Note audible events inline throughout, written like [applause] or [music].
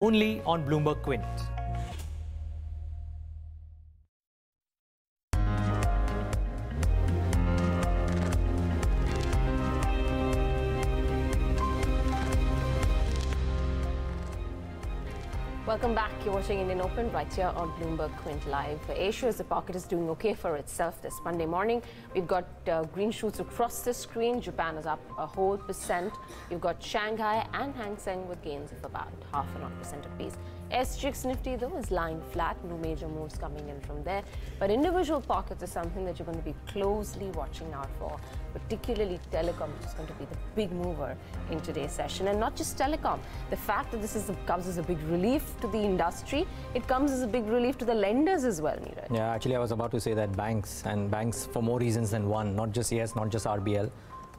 only on Bloomberg Quint. Welcome back. You're watching Indian Open right here on Bloomberg Quint Live. Asia as a pocket is doing okay for itself this Monday morning. We've got uh, green shoots across the screen. Japan is up a whole percent. You've got Shanghai and Hang Seng with gains of about half an odd percent apiece. SGX Nifty though is lying flat, no major moves coming in from there. But individual pockets is something that you're going to be closely watching out for, particularly telecom, which is going to be the big mover in today's session. And not just telecom, the fact that this is comes as a big relief to the industry, it comes as a big relief to the lenders as well, Neeraj. Yeah, actually, I was about to say that banks and banks for more reasons than one, not just yes, not just RBL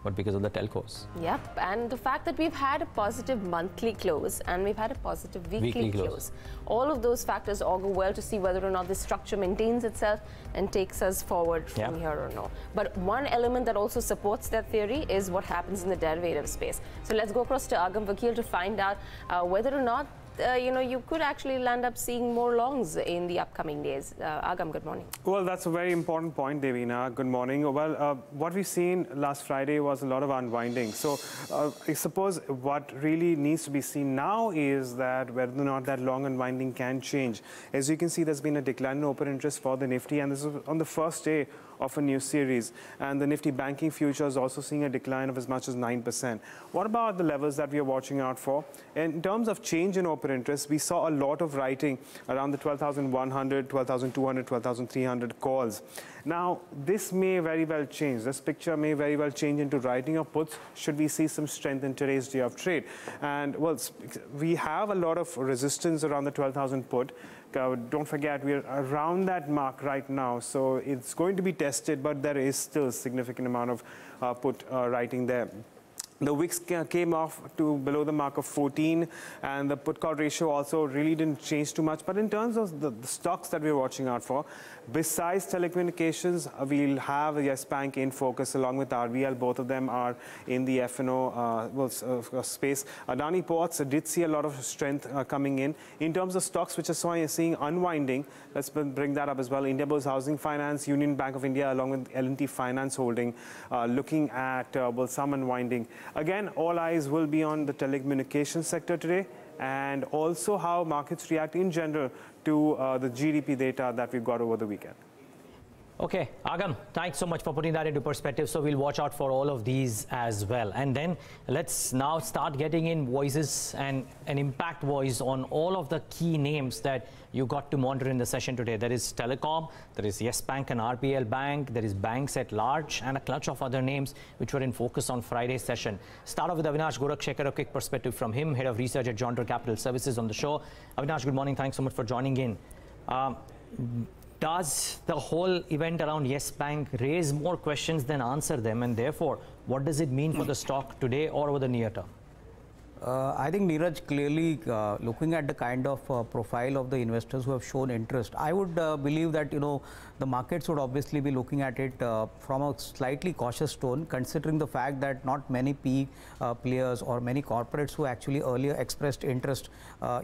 but because of the telcos. Yep, and the fact that we've had a positive monthly close and we've had a positive weekly, Weekly close. close. All of those factors augur well to see whether or not this structure maintains itself and takes us forward from Yeah. here or no. But one element that also supports that theory is what happens in the derivative space. So let's go across to Agam Vakil to find out uh, whether or not uh, you know you could actually land up seeing more longs in the upcoming days. Uh, Agam, good morning. Well, that's a very important point, Devina. Good morning. Well, uh, what we've seen last Friday was a lot of unwinding. So uh, I suppose what really needs to be seen now is that whether or not that long unwinding can change. As you can see, there's been a decline in open interest for the Nifty, and this is on the first day of a new series. And the Nifty banking future is also seeing a decline of as much as 9%. What about the levels that we are watching out for? In terms of change in open interest, we saw a lot of writing around the 12,100, 12,200, 12,300 calls. Now, this may very well change. This picture may very well change into writing of puts should we see some strength in today's day of trade. And well, we have a lot of resistance around the 12,000 put. Uh, Don't forget, we're around that mark right now, so it's going to be tested, but there is still a significant amount of put uh, writing there. The VIX came off to below the mark of 14, and the put call ratio also really didn't change too much. But in terms of the, the stocks that we're watching out for, besides telecommunications, uh, we'll have Yes Bank in focus along with RBL. Both of them are in the F&O uh, well, uh, uh, space. Adani Ports did see a lot of strength uh, coming in. In terms of stocks which are seeing unwinding, let's bring that up as well. Indiabulls Housing Finance, Union Bank of India, along with L&T Finance Holding, uh, looking at uh, well some unwinding. Again, all eyes will be on the telecommunications sector today, and also how markets react in general to uh, the GDP data that we've got over the weekend. Okay, Agam, thanks so much for putting that into perspective. So we'll watch out for all of these as well. And then let's now start getting in voices and an impact voice on all of the key names that you got to monitor in the session today. There is Telecom, there is Yes Bank and RBL Bank, there is banks at large, and a clutch of other names which were in focus on Friday's session. Start off with Avinash Gorakshakar, a quick perspective from him, head of research at Joindre Capital Services on the show. Avinash, good morning. Thanks so much for joining in. Um, does the whole event around Yes Bank raise more questions than answer them? And therefore, what does it mean for the stock today or over the near term? Uh, I think Neeraj clearly uh, looking at the kind of uh, profile of the investors who have shown interest, I would uh, believe that you know the markets would obviously be looking at it uh, from a slightly cautious tone, considering the fact that not many P uh, players or many corporates who actually earlier expressed interest,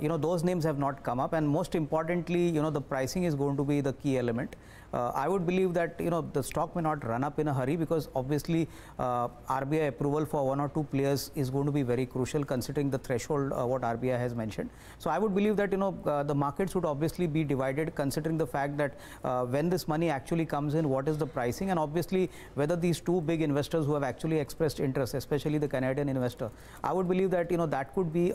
you know those names have not come up, and most importantly, you know the pricing is going to be the key element. Uh, I would believe that you know the stock may not run up in a hurry because obviously uh, RBI approval for one or two players is going to be very crucial considering the threshold uh, what RBI has mentioned. So I would believe that you know uh, the markets would obviously be divided considering the fact that uh, when this money actually comes in, what is the pricing, and obviously whether these two big investors who have actually expressed interest, especially the Canadian investor, I would believe that you know that could be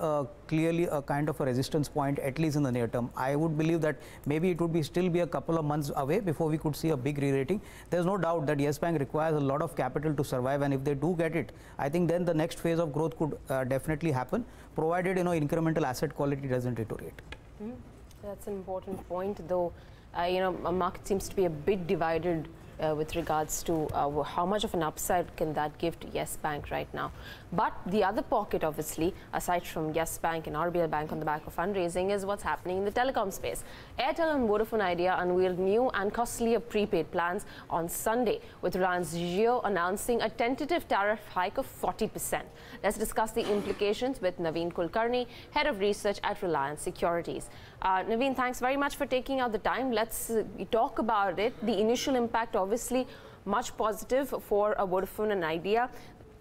clearly a kind of a resistance point at least in the near term. I would believe that maybe it would be still be a couple of months away before we could see a big re-rating. There's no doubt that Yes Bank requires a lot of capital to survive, and if they do get it, I think then the next phase of growth could uh, definitely happen, provided you know incremental asset quality doesn't deteriorate. That's an important point, though. Uh, you know, market seems to be a bit divided uh, with regards to uh, how much of an upside can that give to Yes Bank right now. But the other pocket, obviously, aside from Yes Bank and RBL Bank on the back of fundraising, is what's happening in the telecom space. Airtel and Vodafone Idea unveiled new and costlier prepaid plans on Sunday, with Reliance Jio announcing a tentative tariff hike of 40%. Let's discuss the implications with Naveen Kulkarni, Head of Research at Reliance Securities. Uh, Naveen, thanks very much for taking out the time. Let's uh, talk about it. The initial impact, obviously, much positive for a Vodafone and Idea.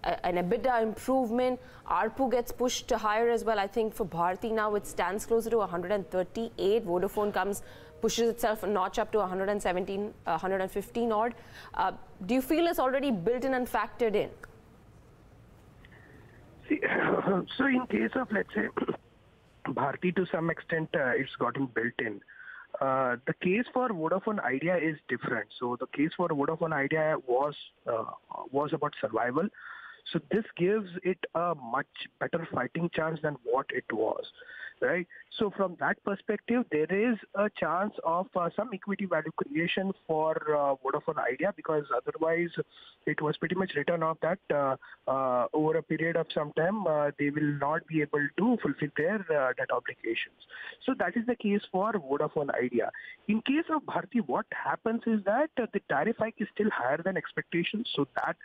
Uh, an EBITDA improvement, ARPU gets pushed higher as well. I think for Bharti now it stands closer to 138. Vodafone comes, pushes itself a notch up to 117, uh, 115 odd. Uh, do you feel it's already built in and factored in? See, [coughs] so in case of let's say Bharti to some extent uh, it's gotten built in. Uh, the case for Vodafone Idea is different. So the case for Vodafone Idea was uh, was about survival. So this gives it a much better fighting chance than what it was right? So from that perspective, there is a chance of uh, some equity value creation for uh, Vodafone Idea because otherwise it was pretty much written off that uh, uh over a period of some time uh, they will not be able to fulfill their uh, debt obligations. So that is the case for Vodafone Idea. In case of Bharti, what happens is that the tariff hike is still higher than expectations, so that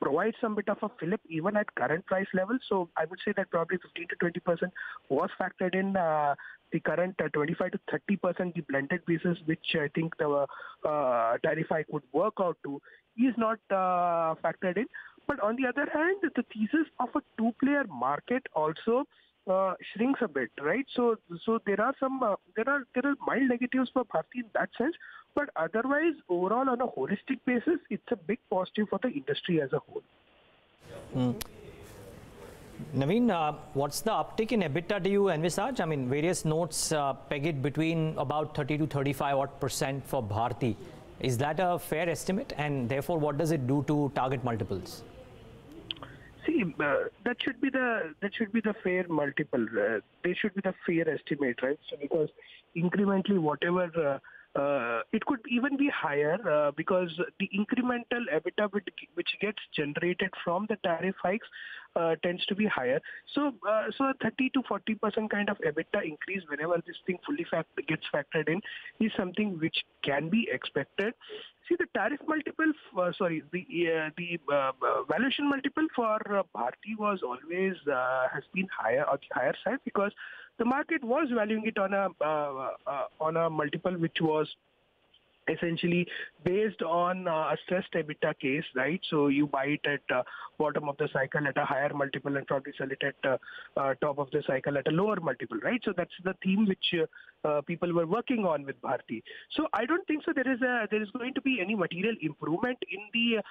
provide some bit of a fillip even at current price levels. So I would say that probably 15 to 20 percent was factored in uh, the current uh, 25 to 30 percent the blended basis, which I think the uh, tariff hike would work out to, is not uh, factored in. But on the other hand, the thesis of a two-player market also uh, shrinks a bit, right? So, so there are some uh, there are there are mild negatives for Bharti in that sense, but otherwise, overall, on a holistic basis, it's a big positive for the industry as a whole. Mm. Naveen, uh, what's the uptick in EBITDA do you envisage? I mean, various notes uh, peg it between about 30 to 35 odd percent for Bharti. Is that a fair estimate? And therefore, what does it do to target multiples? See, uh, that should be the that should be the fair multiple. Uh, they should be the fair estimate, right? So because incrementally, whatever uh, it could even be higher uh, because the incremental EBITDA which gets generated from the tariff hikes uh, tends to be higher. So, uh, so a 30 to 40 percent kind of EBITDA increase whenever this thing fully fact gets factored in is something which can be expected. See, the tariff multiple, uh, sorry, the uh, the valuation multiple for uh, Bharti was always has been higher on the higher side because the market was valuing it on a uh, uh, on a multiple which was essentially based on uh, a stressed EBITDA case, right? So you buy it at uh, bottom of the cycle at a higher multiple and probably sell it at uh, uh top of the cycle at a lower multiple, right? So that's the theme which uh, uh, people were working on with Bharti. So I don't think so. There is a there is going to be any material improvement in the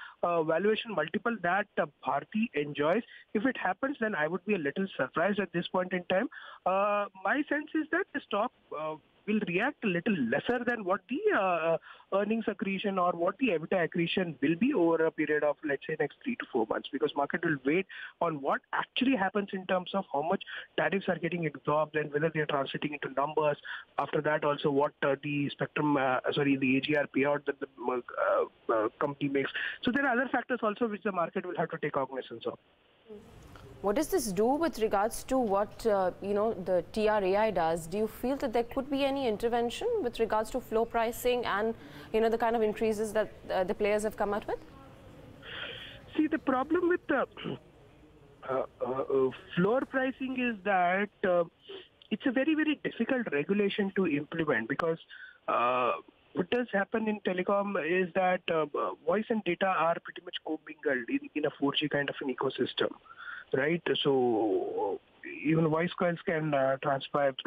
valuation multiple that Bharti enjoys. If it happens, then I would be a little surprised at this point in time. my sense is that the stock will react a little lesser than what the uh, earnings accretion or what the EBITDA accretion will be over a period of, let's say, next three to four months, because market will wait on what actually happens in terms of how much tariffs are getting absorbed and whether they are translating into numbers. After that, also what uh, the spectrum, uh, sorry, the AGR payout that the uh, uh, company makes. So there are other factors also which the market will have to take cognizance of. What does this do with regards to what uh, you know the TRAI does? Do you feel that there could be any intervention with regards to floor pricing and you know the kind of increases that uh, the players have come out with? See, the problem with the uh, uh, uh floor pricing is that uh, it's a very very difficult regulation to implement because what does happen in telecom is that voice and data are pretty much commingled in, in a 4G kind of an ecosystem right? So even voice coils can uh, transpire [coughs]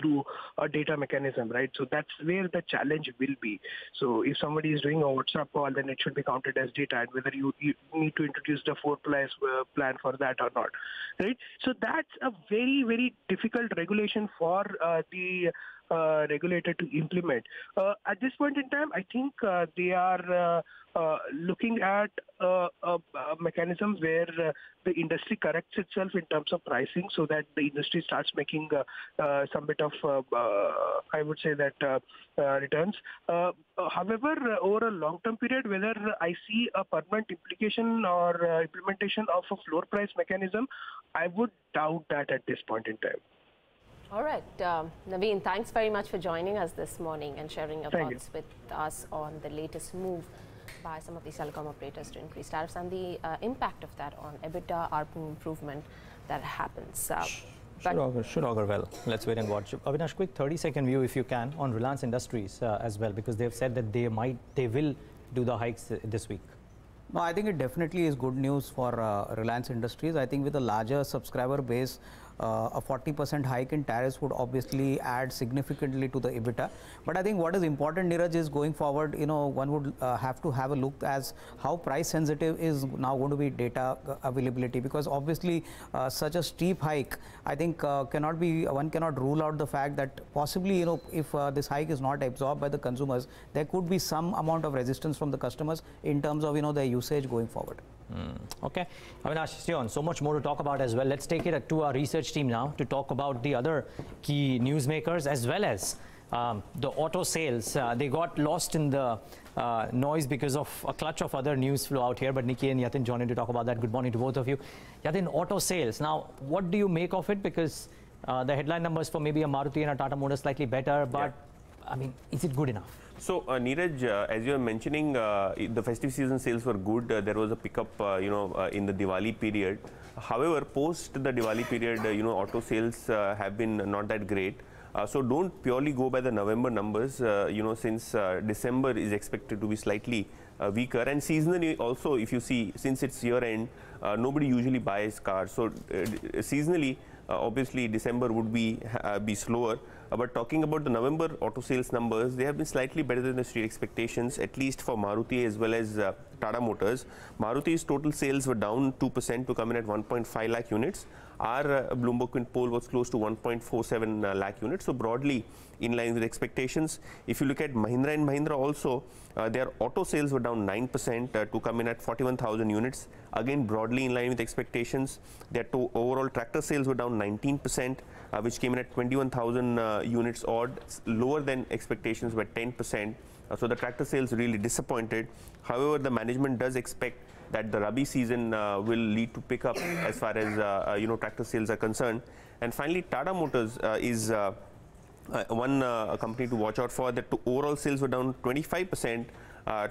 through a data mechanism, right? So that's where the challenge will be. So if somebody is doing a WhatsApp call, then it should be counted as data, and whether you, you need to introduce the four plus uh, plan for that or not, right? So that's a very very difficult regulation for uh, the uh, regulator to implement. Uh, at this point in time, I think uh, they are uh, uh looking at a, a, mechanism where the industry corrects itself in terms of pricing so that the industry starts making some bit of, I would say that, returns. however, over a long-term period, whether I see a permanent implication or implementation of a floor price mechanism, I would doubt that at this point in time. All right. Um, Naveen, thanks very much for joining us this morning and sharing your Thank thoughts you. with us on the latest move by some of these telecom operators to increase tariffs and the uh, impact of that on EBITDA ARPU improvement that happens. Uh, should augur, should augur well. Let's wait and watch. Avinash, quick 30 second view if you can on Reliance Industries uh, as well because they've said that they might, they will do the hikes this week. No, I think it definitely is good news for uh, Reliance Industries. I think with a larger subscriber base, uh, a 40% hike in tariffs would obviously add significantly to the EBITDA. But I think what is important, Neeraj, is going forward, you know, one would uh, have to have a look as how price sensitive is now going to be data uh, availability because obviously uh, such a steep hike, I think uh, cannot be, one cannot rule out the fact that possibly, you know, if uh, this hike is not absorbed by the consumers, there could be some amount of resistance from the customers in terms of, you know, their usage going forward. Mm. Okay. Avinash, Sion, so much more to talk about as well. Let's take it to our research team now to talk about the other key newsmakers as well as um, the auto sales. Uh, they got lost in the uh, noise because of a clutch of other news flow out here, but Nikki and Yatin joined in to talk about that. Good morning to both of you. Yatin, auto sales. Now, what do you make of it? Because uh, the headline numbers for maybe a Maruti and a Tata Motors slightly better, but yeah. I mean, is it good enough? So, uh, Neeraj, uh, as you were mentioning, uh, the festive season sales were good. Uh, there was a pickup, uh, you know, uh, in the Diwali period. However, post the Diwali period, you know, auto sales have been not that great. so, don't purely go by the November numbers, you know, since December is expected to be slightly weaker. And seasonally also, if you see, since it's year end, nobody usually buys cars. So, seasonally, obviously, December would be, be slower. Uh, but talking about the November auto sales numbers, they have been slightly better than the street expectations, at least for Maruti as well as uh, Tata Motors. Maruti's total sales were down 2% to come in at 1.5 lakh units. Our uh, Bloomberg Quint poll was close to 1.47 uh, lakh units, so broadly in line with expectations. If you look at Mahindra and Mahindra also, uh, their auto sales were down 9% uh, to come in at 41,000 units. Again, broadly in line with expectations. Their overall tractor sales were down 19% uh, which came in at 21,000 uh, units odd, lower than expectations by 10%. Uh, so the tractor sales really disappointed. However, the management does expect that the Rabi season uh, will lead to pick up as far as uh, uh, you know tractor sales are concerned. And finally, Tata Motors is one company to watch out for. That overall sales were down 25%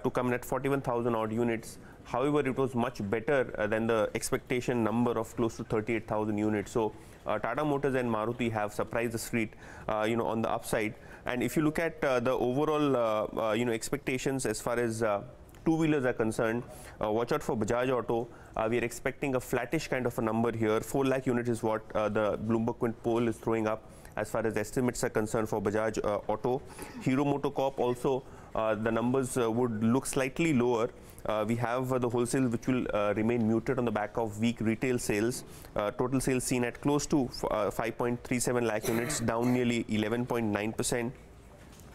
to come in at 41,000 odd units. However, it was much better than the expectation number of close to 38,000 units. So uh, Tata Motors and Maruti have surprised the street, uh, you know, on the upside. And if you look at uh, the overall, you know, expectations as far as two-wheelers are concerned, uh, watch out for Bajaj Auto. Uh, we are expecting a flattish kind of a number here. 4 lakh units is what uh, the Bloomberg Quint poll is throwing up as far as estimates are concerned for Bajaj Auto. Hero MotoCorp also, the numbers would look slightly lower. Uh, we have uh, the wholesale which will uh, remain muted on the back of weak retail sales. total sales seen at close to 5.37 lakh units, down nearly 11.9%.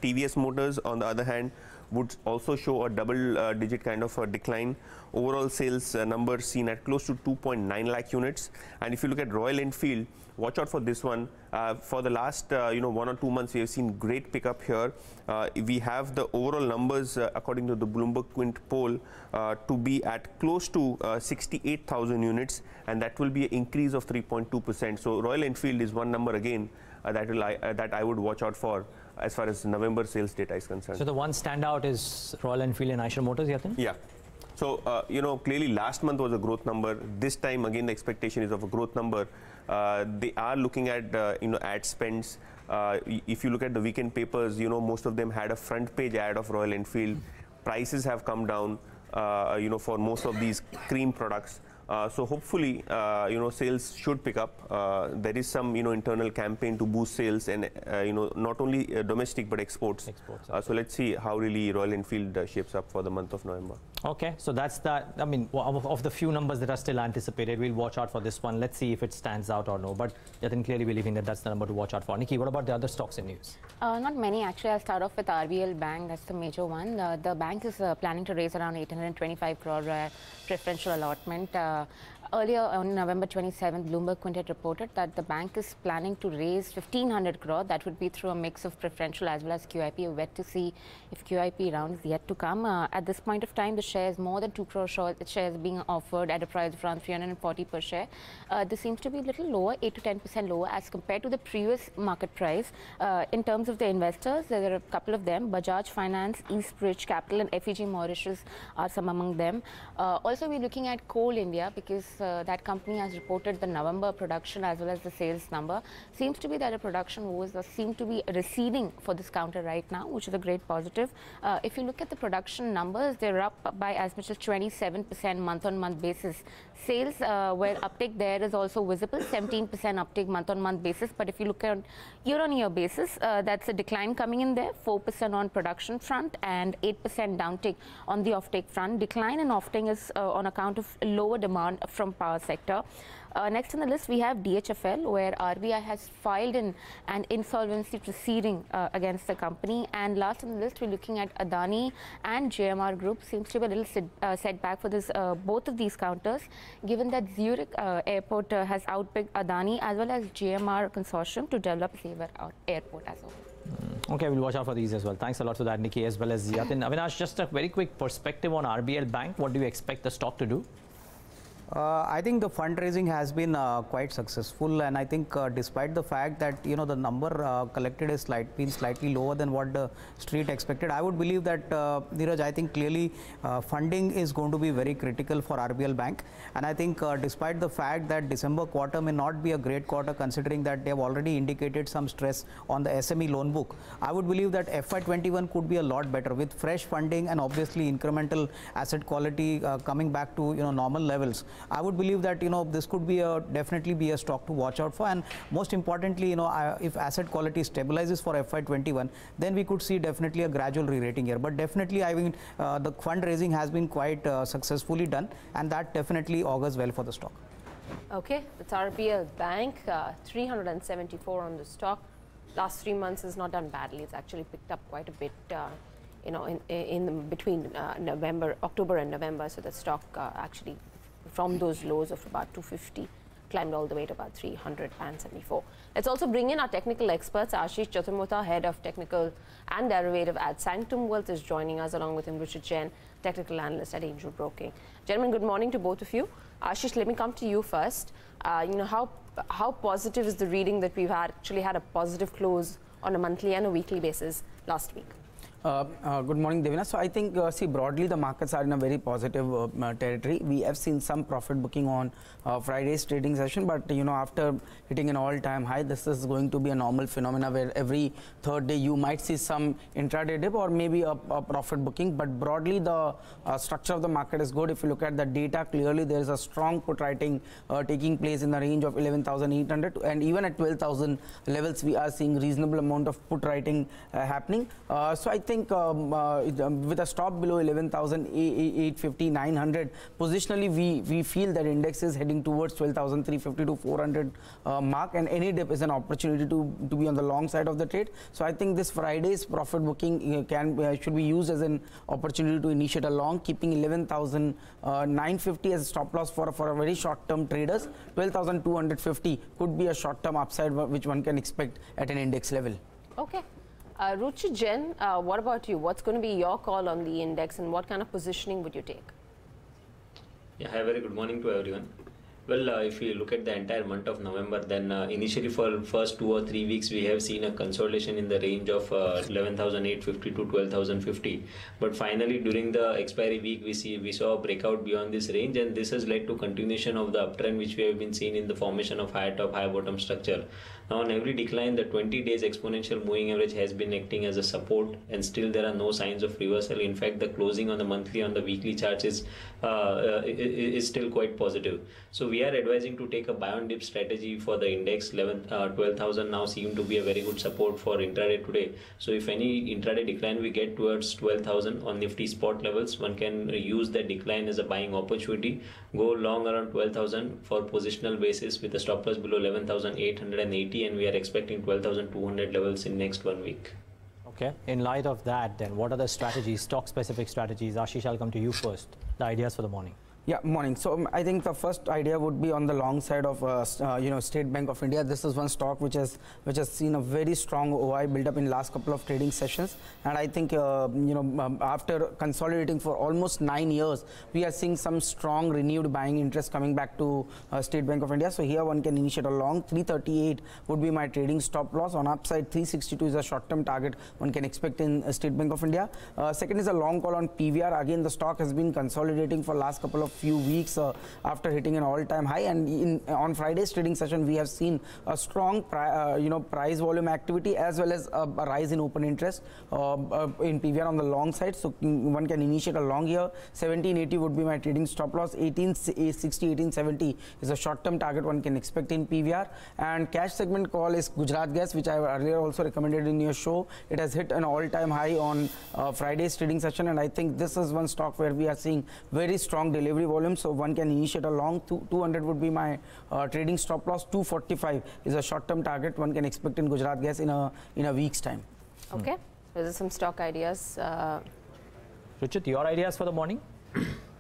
TVS Motors, on the other hand, would also show a double uh, digit kind of a decline. Overall sales uh, numbers seen at close to 2.9 lakh units. And if you look at Royal Enfield, watch out for this one. Uh, for the last uh, you know one or two months, we have seen great pickup here. Uh, we have the overall numbers uh, according to the Bloomberg Quint poll to be at close to 68,000 units, and that will be an increase of 3.2 percent. So Royal Enfield is one number again that will I, that I would watch out for as far as November sales data is concerned. So the one standout is Royal Enfield and Eicher Motors, Yatin? Yeah. So, uh, you know, clearly last month was a growth number. This time, again, the expectation is of a growth number. Uh, they are looking at, uh, you know, ad spends. Uh, if you look at the weekend papers, you know, most of them had a front page ad of Royal Enfield. Prices have come down, uh, you know, for most of these cream products. Uh, so hopefully, uh, you know, sales should pick up. Uh, there is some, you know, internal campaign to boost sales and, uh, you know, not only uh, domestic but exports. Exports, Uh, so let's see how really Royal Enfield uh, shapes up for the month of November. Okay, so that's that. I mean, of, of the few numbers that are still anticipated, we'll watch out for this one. Let's see if it stands out or no. But Yatin clearly believing that that's the number to watch out for. Nikki, what about the other stocks in news? Uh, not many actually. I'll start off with RBL Bank. That's the major one. Uh, the bank is uh, planning to raise around 825 crore uh, preferential allotment. Uh, earlier on November 27th, Bloomberg Quintet reported that the bank is planning to raise 1500 crore. That would be through a mix of preferential as well as QIP. We're yet to see if QIP round is yet to come. Uh, at this point of time, the shares more than 2 crore shares being offered at a price of around 340 per share. Uh, this seems to be a little lower, 8 to 10 percent lower as compared to the previous market price. Uh, in terms of the investors, there are a couple of them. Bajaj Finance, Eastbridge Capital and FEG Mauritius are some among them. Uh, also, we're looking at Coal India because uh, that company has reported the November production as well as the sales number. Seems to be that the production was uh, seem to be receding for this counter right now, which is a great positive. Uh, if you look at the production numbers, they're up by as much as 27% month-on-month basis. Sales, uh, where uptake there is also visible, 17% uptake month-on-month basis. But if you look at year-on-year basis, uh, that's a decline coming in there, 4% on production front and 8% downtake on the offtake front. Decline in offtake is uh, on account of lower demand from power sector. Uh, next on the list, we have DHFL, where RBI has filed in an insolvency proceeding uh, against the company. And last on the list, we're looking at Adani and GMR Group. Seems to be a little sit, uh, setback for this uh, both of these counters, given that Zurich uh, Airport uh, has outbid Adani as well as GMR Consortium to develop Jewar Airport as well. Okay, we'll watch out for these as well. Thanks a lot for that, Nikki, as well as Yatin. Avinash, just a very quick perspective on RBL Bank. What do you expect the stock to do? Uh, I think the fundraising has been uh, quite successful, and I think uh, despite the fact that you know the number uh, collected is slight, been slightly lower than what the street expected, I would believe that uh, I think clearly uh, funding is going to be very critical for RBL Bank, and I think uh, despite the fact that December quarter may not be a great quarter, considering that they have already indicated some stress on the SME loan book, I would believe that FY21 could be a lot better with fresh funding and obviously incremental asset quality coming back to you know normal levels. I would believe that you know this could be a definitely be a stock to watch out for, and most importantly, you know I, if asset quality stabilizes for FY21, then we could see definitely a gradual re-rating here. But definitely, I mean uh, the fundraising has been quite uh, successfully done, and that definitely augurs well for the stock. Okay, it's RBL Bank, uh, 374 on the stock. Last three months has not done badly. It's actually picked up quite a bit, uh, you know, in, in the, between uh, November, October and November. So the stock uh, actually, from those lows of about 250, climbed all the way to about 374. Let's also bring in our technical experts. Ashish Chaturmohta, head of technical and derivative at Sanctum Wealth, is joining us, along with him Ruchit Jain, technical analyst at Angel Broking. Gentlemen, good morning to both of you. Ashish, let me come to you first. Uh, you know, how, how positive is the reading that we've had, actually had a positive close on a monthly and a weekly basis last week? Uh, uh, good morning, Devina. So I think, uh, see, broadly the markets are in a very positive uh, territory. We have seen some profit booking on uh, Friday's trading session, but you know, after hitting an all-time high, this is going to be a normal phenomena where every third day you might see some intraday dip or maybe a, a profit booking. But broadly, the uh, structure of the market is good. If you look at the data, clearly there is a strong put writing taking place in the range of 11,800 and even at 12,000 levels, we are seeing reasonable amount of put writing happening. So I think um, uh, um, with a stop below 11,850, 900, positionally we, we feel that index is heading towards 12,350 to 400 uh, mark and any dip is an opportunity to, to be on the long side of the trade. So I think this Friday's profit booking uh, can uh, should be used as an opportunity to initiate a long, keeping 11,950 as a stop loss for, for a very short term traders. 12,250 could be a short term upside which one can expect at an index level. Okay. Uh, Ruchit Jain, uh, what about you? What's going to be your call on the index and what kind of positioning would you take? Yeah, hi, very good morning to everyone. Well, uh, if you look at the entire month of November, then uh, initially for first two or three weeks, we have seen a consolidation in the range of uh, 11,850 to 12,050. But finally, during the expiry week, we see we saw a breakout beyond this range, and this has led to continuation of the uptrend which we have been seeing in the formation of higher top, higher bottom structure. Now on every decline, the 20 days exponential moving average has been acting as a support and still there are no signs of reversal. In fact, the closing on the monthly on the weekly charts is, uh, uh, is still quite positive. So we are advising to take a buy on dip strategy for the index 11, uh, 12,000 now seem to be a very good support for intraday today. So if any intraday decline we get towards 12,000 on Nifty spot levels, one can use that decline as a buying opportunity. Go long around 12,000 for positional basis with a stop loss below 11,880 and we are expecting 12,200 levels in next one week. Okay. In light of that, then what are the strategies, stock-specific strategies? Ashish, I'll come to you first. The ideas for the morning. Yeah, morning. So um, I think the first idea would be on the long side of uh, uh, you know State Bank of India. This is one stock which has which has seen a very strong OI build up in last couple of trading sessions, and I think uh, you know um, after consolidating for almost nine years, we are seeing some strong renewed buying interest coming back to uh, State Bank of India. So here one can initiate a long 338 would be my trading stop loss. On upside 362 is a short term target one can expect in uh, State Bank of India. Uh, second is a long call on PVR. Again, the stock has been consolidating for last couple of few weeks uh, after hitting an all-time high. And in, on Friday's trading session, we have seen a strong, uh, you know, price volume activity as well as a, rise in open interest uh, uh in PVR on the long side. So one can initiate a long here. 1780 would be my trading stop loss. 1860, 1870 is a short-term target one can expect in PVR. And cash segment call is Gujarat Gas, which I earlier also recommended in your show. It has hit an all-time high on uh, Friday's trading session, and I think this is one stock where we are seeing very strong delivery volume. So one can initiate a long 200 would be my uh, trading stop loss. 245 is a short-term target one can expect in Gujarat Gas in a in a week's time. Okay, hmm. those are some stock ideas. Uh, Ruchit, your ideas for the morning? [coughs]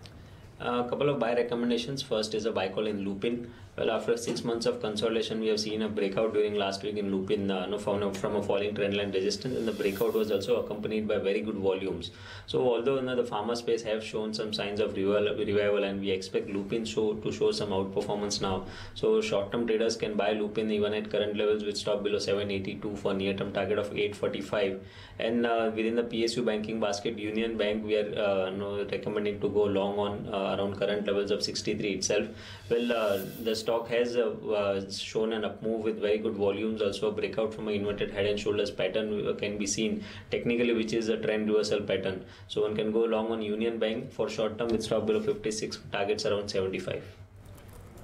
A couple of buy recommendations. First is a buy call in Lupin. Well, after six months of consolidation, we have seen a breakout during last week in Lupin uh, no, from, a, from a falling trendline resistance, and the breakout was also accompanied by very good volumes. So, although you know, the pharma space have shown some signs of revival, revival and we expect Lupin show to show some outperformance now. So, short-term traders can buy Lupin even at current levels which stop below 782 for near-term target of 845. And uh, within the PSU banking basket, Union Bank, we are uh, you know, recommending to go long on uh, around current levels of 63 itself. Well, the stock has shown an up move with very good volumes. Also, a breakout from an inverted head and shoulders pattern can be seen technically, which is a trend reversal pattern. So, one can go long on Union Bank for short term with stop below 56, targets around 75.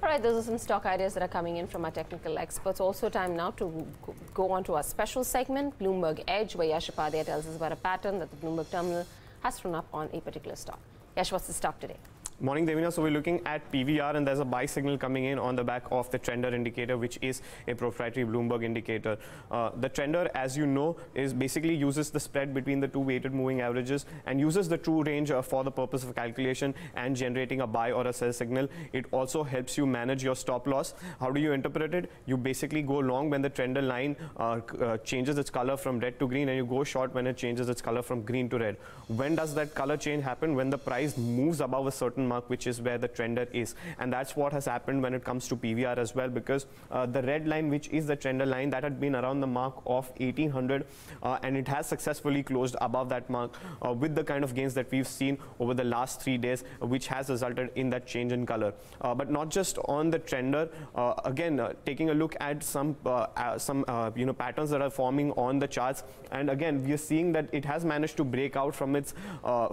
All right, those are some stock ideas that are coming in from our technical experts. Also, time now to go on to our special segment, Bloomberg Edge, where Yash Upadhyay tells us about a pattern that the Bloomberg terminal has thrown up on a particular stock. Yash, what's the stock today? Morning, Devina. So we're looking at PVR and there's a buy signal coming in on the back of the trender indicator, which is a proprietary Bloomberg indicator. Uh, the trender, as you know, is basically uses the spread between the two weighted moving averages and uses the true range uh, for the purpose of calculation and generating a buy or a sell signal. It also helps you manage your stop loss. How do you interpret it? You basically go long when the trender line uh, uh changes its color from red to green and you go short when it changes its color from green to red. When does that color change happen? When the price moves above a certain mark, which is where the trender is. And that's what has happened when it comes to PVR as well, because uh, the red line, which is the trender line, that had been around the mark of 1800, uh, and it has successfully closed above that mark uh, with the kind of gains that we've seen over the last three days, which has resulted in that change in color. Uh, but not just on the trender, uh, again, uh, taking a look at some some you know patterns that are forming on the charts, and again, we are seeing that it has managed to break out from its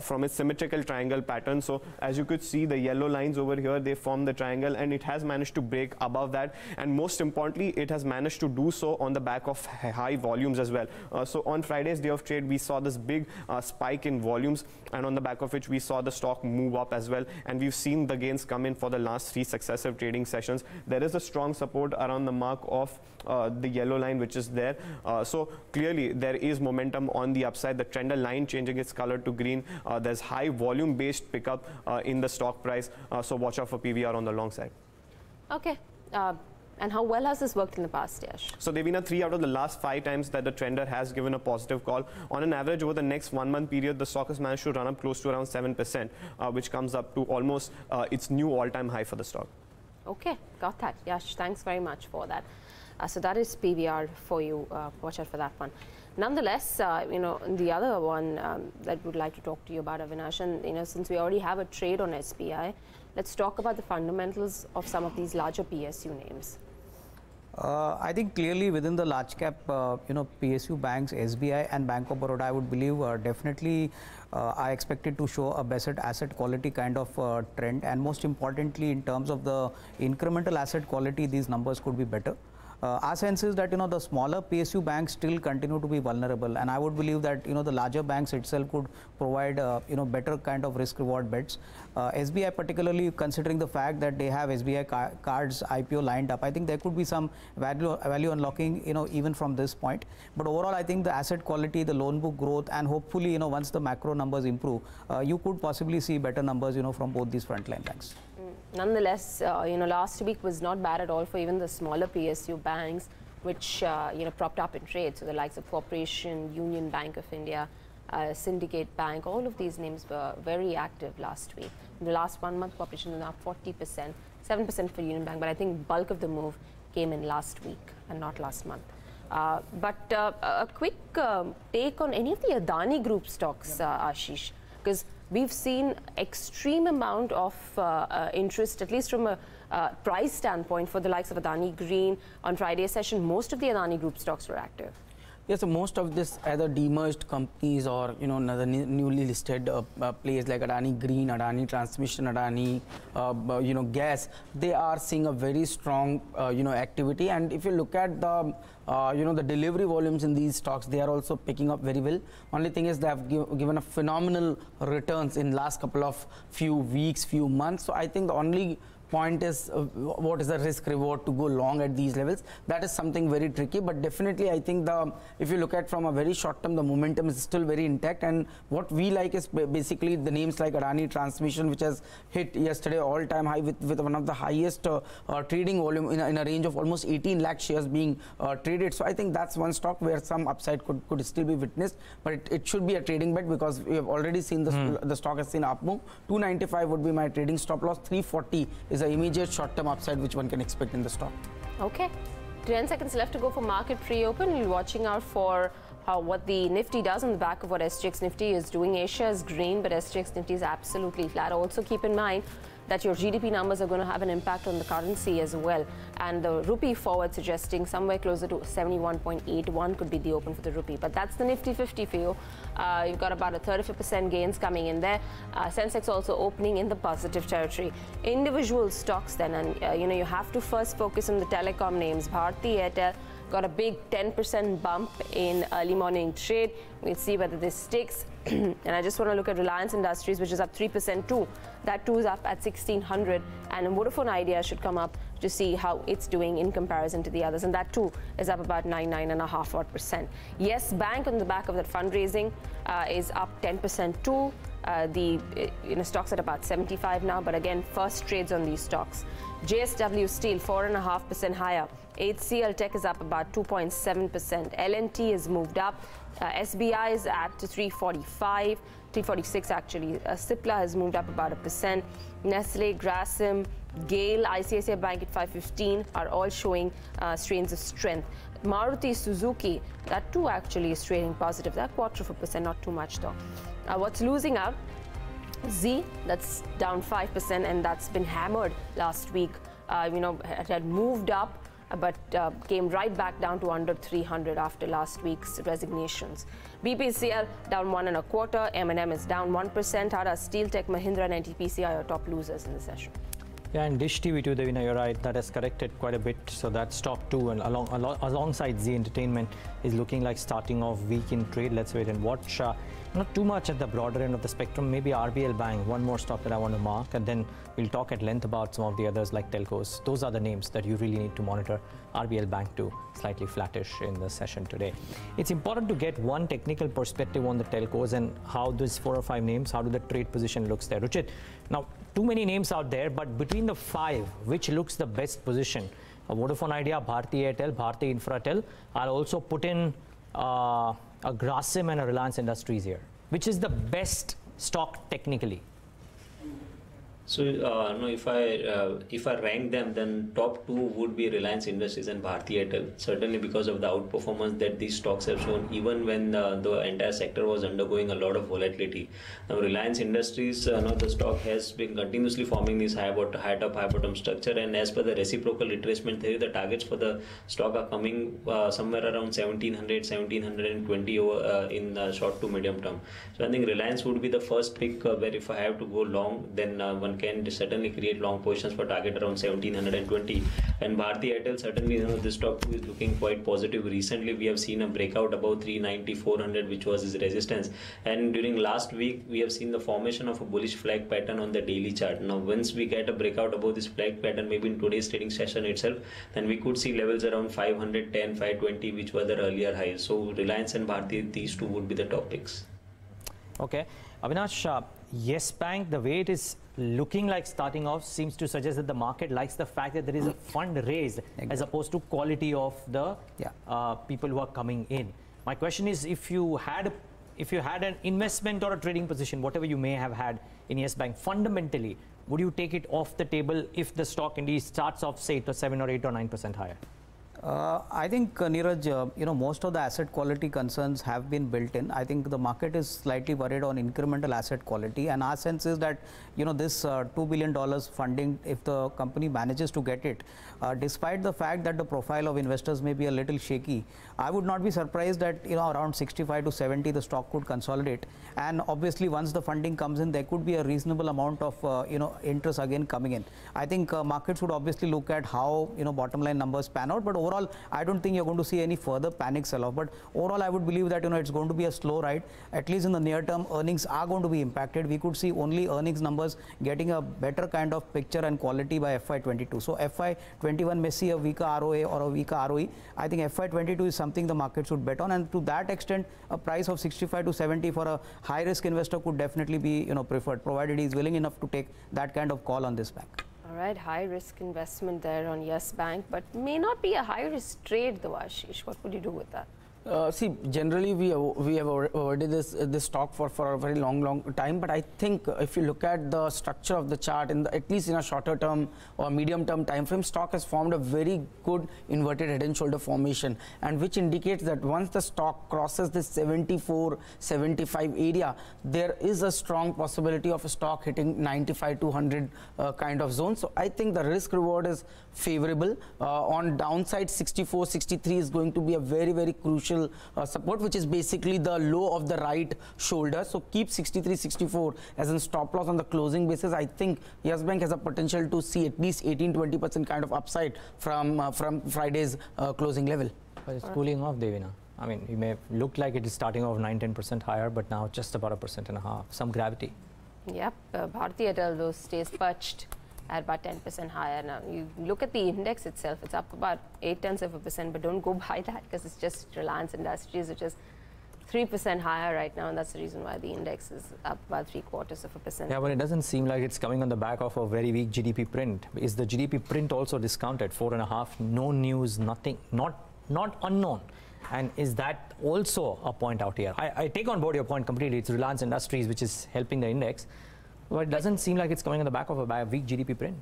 from its symmetrical triangle pattern. So as you could see, the yellow lines over here, they form the triangle and it has managed to break above that. And most importantly, it has managed to do so on the back of high volumes as well. Uh, so on Friday's day of trade, we saw this big uh, spike in volumes and on the back of which we saw the stock move up as well. And we've seen the gains come in for the last three successive trading sessions. There is a strong support around the mark of uh, the yellow line which is there. Uh, so clearly there is momentum on the upside. The trend line changing its color to green. Uh, there's high volume based pickup uh, in the stock price. Uh, so watch out for PVR on the long side. Okay. Uh, and how well has this worked in the past, Yash? So they've been a three out of the last five times that the trender has given a positive call. On an average, over the next one month period, the stock has managed to run up close to around 7%, uh, which comes up to almost uh, its new all-time high for the stock. Okay, got that. Yash, thanks very much for that. Uh, so that is PVR for you. Uh, watch out for that one. Nonetheless, uh, you know, the other one um, that would like to talk to you about, Avinash, and you know, since we already have a trade on SBI, let's talk about the fundamentals of some of these larger PSU names. Uh, I think clearly within the large cap, uh, you know, PSU banks, SBI and Bank of Baroda, I would believe uh, definitely uh, are expected to show a better asset quality kind of uh, trend. And most importantly, in terms of the incremental asset quality, these numbers could be better. Uh, our sense is that you know the smaller PSU banks still continue to be vulnerable, and I would believe that you know the larger banks itself could provide uh, you know better kind of risk reward bets. Uh, SBI particularly considering the fact that they have SBI ca cards IPO lined up, I think there could be some value value unlocking you know even from this point. But overall, I think the asset quality, the loan book growth, and hopefully you know once the macro numbers improve, uh, you could possibly see better numbers you know from both these frontline banks. Nonetheless, uh, you know, last week was not bad at all for even the smaller PSU banks, which, uh, you know, propped up in trade. So the likes of Corporation, Union Bank of India, uh, Syndicate Bank, all of these names were very active last week. In the last one month, Corporation is up 40%, 7% for Union Bank, but I think bulk of the move came in last week and not last month. Uh, but uh, a quick um, take on any of the Adani Group stocks, uh, Ashish, because we've seen extreme amount of uh, uh, interest, at least from a uh, price standpoint, for the likes of Adani Green. On Friday's session, most of the Adani Group stocks were active. Yeah, so most of this either demerged companies or you know another newly listed uh, uh, players like Adani Green, Adani Transmission, Adani uh, you know gas, they are seeing a very strong uh, you know activity. And if you look at the uh, you know the delivery volumes in these stocks, they are also picking up very well. Only thing is they have give, given a phenomenal returns in last couple of few weeks, few months. So I think the only point is uh, what is the risk reward to go long at these levels? That is something very tricky but definitely i think the if you look at from a very short term the momentum is still very intact. And what we like is basically the names like Adani transmission which has hit yesterday all time high with, with one of the highest uh, uh, trading volume in a, in a, range of almost 18 lakh shares being uh, traded. So i think that's one stock where some upside could, could still be witnessed but it, it should be a trading bet because we have already seen the, mm. the stock has seen up move. 295 would be my trading stop loss. 340 is an immediate short-term upside which one can expect in the stock. Okay. 10 seconds left to go for market pre-open. We're watching out for how what the Nifty does on the back of what SGX Nifty is doing. Asia is green, but SGX Nifty is absolutely flat. Also keep in mind that your GDP numbers are going to have an impact on the currency as well. And the rupee forward suggesting somewhere closer to 71.81 could be the open for the rupee. But that's the Nifty 50 for you. Uh, you've got about a 35% gains coming in there. Uh, Sensex also opening in the positive territory. Individual stocks then, and uh, you know, you have to first focus on the telecom names. Bharti Airtel got a big 10% bump in early morning trade. We'll see whether this sticks. [clears throat] and I just want to look at Reliance Industries, which is up 3% too. That too is up at 1600. And Vodafone Idea should come up to see how it's doing in comparison to the others. And that too is up about 9, 9.5 odd percent. Yes, Bank on the back of that fundraising uh, is up 10% too. Uh, the uh, you know, stocks at about 75 now, but again, first trades on these stocks. JSW Steel, 4.5% higher. HCL Tech is up about 2.7%. L&T has moved up. Uh, SBI is at 345, 346 actually. Uh, Cipla has moved up about a percent. Nestle, Grasim, GAIL, ICICI Bank at 515 are all showing uh, strains of strength. Maruti Suzuki, that too actually is trading positive. That quarter of a percent, not too much though. Uh, what's losing out? Zee, that's down 5%, and that's been hammered last week. Uh, you know, it had moved up but uh, came right back down to under 300 after last week's resignations. BPCL down one and a quarter, M&M is down 1%, Tata Steel Tech, Mahindra and NTPC are top losers in the session. Yeah, and Dish TV too, Devina, you're right, that has corrected quite a bit. So that's top two, and along, along alongside Zee Entertainment is looking like starting off weak in trade. Let's wait and watch. Uh, not too much at the broader end of the spectrum. Maybe RBL Bank, one more stock that I want to mark, and then we'll talk at length about some of the others like telcos. Those are the names that you really need to monitor. RBL Bank too, slightly flattish in the session today. It's important to get one technical perspective on the telcos and how these four or five names, how do the trade position looks there. Ruchit, now too many names out there, but between the five, which looks the best position? A Vodafone Idea, Bharti Airtel, Bharti Infratel. I'll also put in uh, a Grasim and a Reliance Industries here. Which is the best stock technically? So uh, no, if I uh, if I rank them, then top two would be Reliance Industries and Bharti Airtel. Certainly because of the outperformance that these stocks have shown, even when uh, the entire sector was undergoing a lot of volatility. Now Reliance Industries, uh, the stock has been continuously forming this high bottom, high top, high bottom structure, and as per the reciprocal retracement theory, the targets for the stock are coming uh, somewhere around 1700, 1720 over, uh, in the short to medium term. So I think Reliance would be the first pick uh, where if I have to go long, then one can certainly create long positions for target around 1720. And Bharti Airtel certainly, you know, this stock is looking quite positive. Recently, we have seen a breakout above 390, 400, which was its resistance. And during last week, we have seen the formation of a bullish flag pattern on the daily chart. Now, once we get a breakout above this flag pattern, maybe in today's trading session itself, then we could see levels around 510, 520, which were the earlier highs. So Reliance and Bharti, these two would be the top picks. Okay. Avinash, uh, Yes Bank, the way it is looking like starting off seems to suggest that the market likes the fact that there is a fund raised exactly. as opposed to quality of the yeah. uh, people who are coming in. My question is if you had if you had an investment or a trading position, whatever you may have had in Yes Bank, fundamentally, would you take it off the table if the stock indeed starts off, say, to 7 or 8 or 9% higher? Uh, I think, uh, Neeraj, uh, you know, most of the asset quality concerns have been built in. I think the market is slightly worried on incremental asset quality. And our sense is that, you know, this uh, $2 billion funding, if the company manages to get it, uh, despite the fact that the profile of investors may be a little shaky, I would not be surprised that, you know, around 65 to 70, the stock could consolidate. And obviously, once the funding comes in, there could be a reasonable amount of, uh, you know, interest again coming in. I think markets would obviously look at how, you know, bottom line numbers pan out. But overall, I don't think you're going to see any further panic sell-off. But overall, I would believe that you know it's going to be a slow ride. At least in the near term, earnings are going to be impacted. We could see only earnings numbers getting a better kind of picture and quality by FY22. So FY21 may see a weaker ROA or a weaker ROE. I think FY22 is something the market should bet on, and to that extent, a price of 65 to 70 for a high-risk investor could definitely be you know preferred, provided he is willing enough to take that kind of call on this bank. All right, high risk investment there on Yes Bank, but may not be a high risk trade though. What would you do with that? Uh, see, generally we we have avoided this this stock for for a very long long time. But I think if you look at the structure of the chart, in the, at least in a shorter term or medium term time frame, stock has formed a very good inverted head and shoulder formation, and which indicates that once the stock crosses this 74 75 area, there is a strong possibility of a stock hitting 95 to 100 uh, kind of zone. So I think the risk reward is favorable. Uh, on downside, 64 63 is going to be a very very crucial uh, support which is basically the low of the right shoulder. So keep 63, 64 as a stop loss on the closing basis. I think Yes Bank has a potential to see at least 18, 20% kind of upside from, uh, from Friday's uh, closing level. But it's cooling off, Devina. I mean, you may look like it is starting off 9, 10% higher, but now just about a percent and a half, some gravity. Yep, uh, Bharti Airtel though stays perched at about 10% higher. Now, you look at the index itself, it's up about 8 tenths of a percent, but don't go [laughs] by that because it's just Reliance Industries, which is 3% higher right now, and that's the reason why the index is up about three quarters of a percent. Yeah, but it doesn't seem like it's coming on the back of a very weak GDP print. Is the GDP print also discounted? Four and a half, no news, nothing, not, not unknown. And is that also a point out here? I, I take on board your point completely. It's Reliance Industries which is helping the index. Well, it doesn't seem like it's coming on the back of a weak GDP print.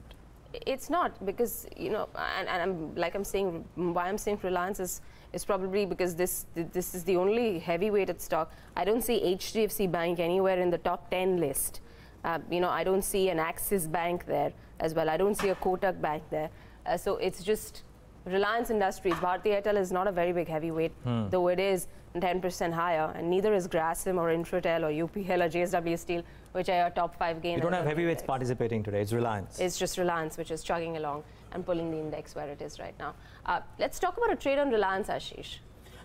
It's not because you know, and, and I'm like I'm saying, why I'm saying Reliance is is probably because this this is the only heavy-weighted stock. I don't see HDFC Bank anywhere in the top 10 list. Uh, you know, I don't see an Axis Bank there as well. I don't see a Kotak Bank there. Uh, so it's just Reliance Industries. Bharti Airtel is not a very big heavyweight, hmm. though it is 10% higher, and neither is Grasim or Infratel or UPL or JSW Steel, which are your top five gainers. You don't have heavyweights participating today. It's Reliance. It's just Reliance, which is chugging along and pulling the index where it is right now. Uh, let's talk about a trade on Reliance, Ashish.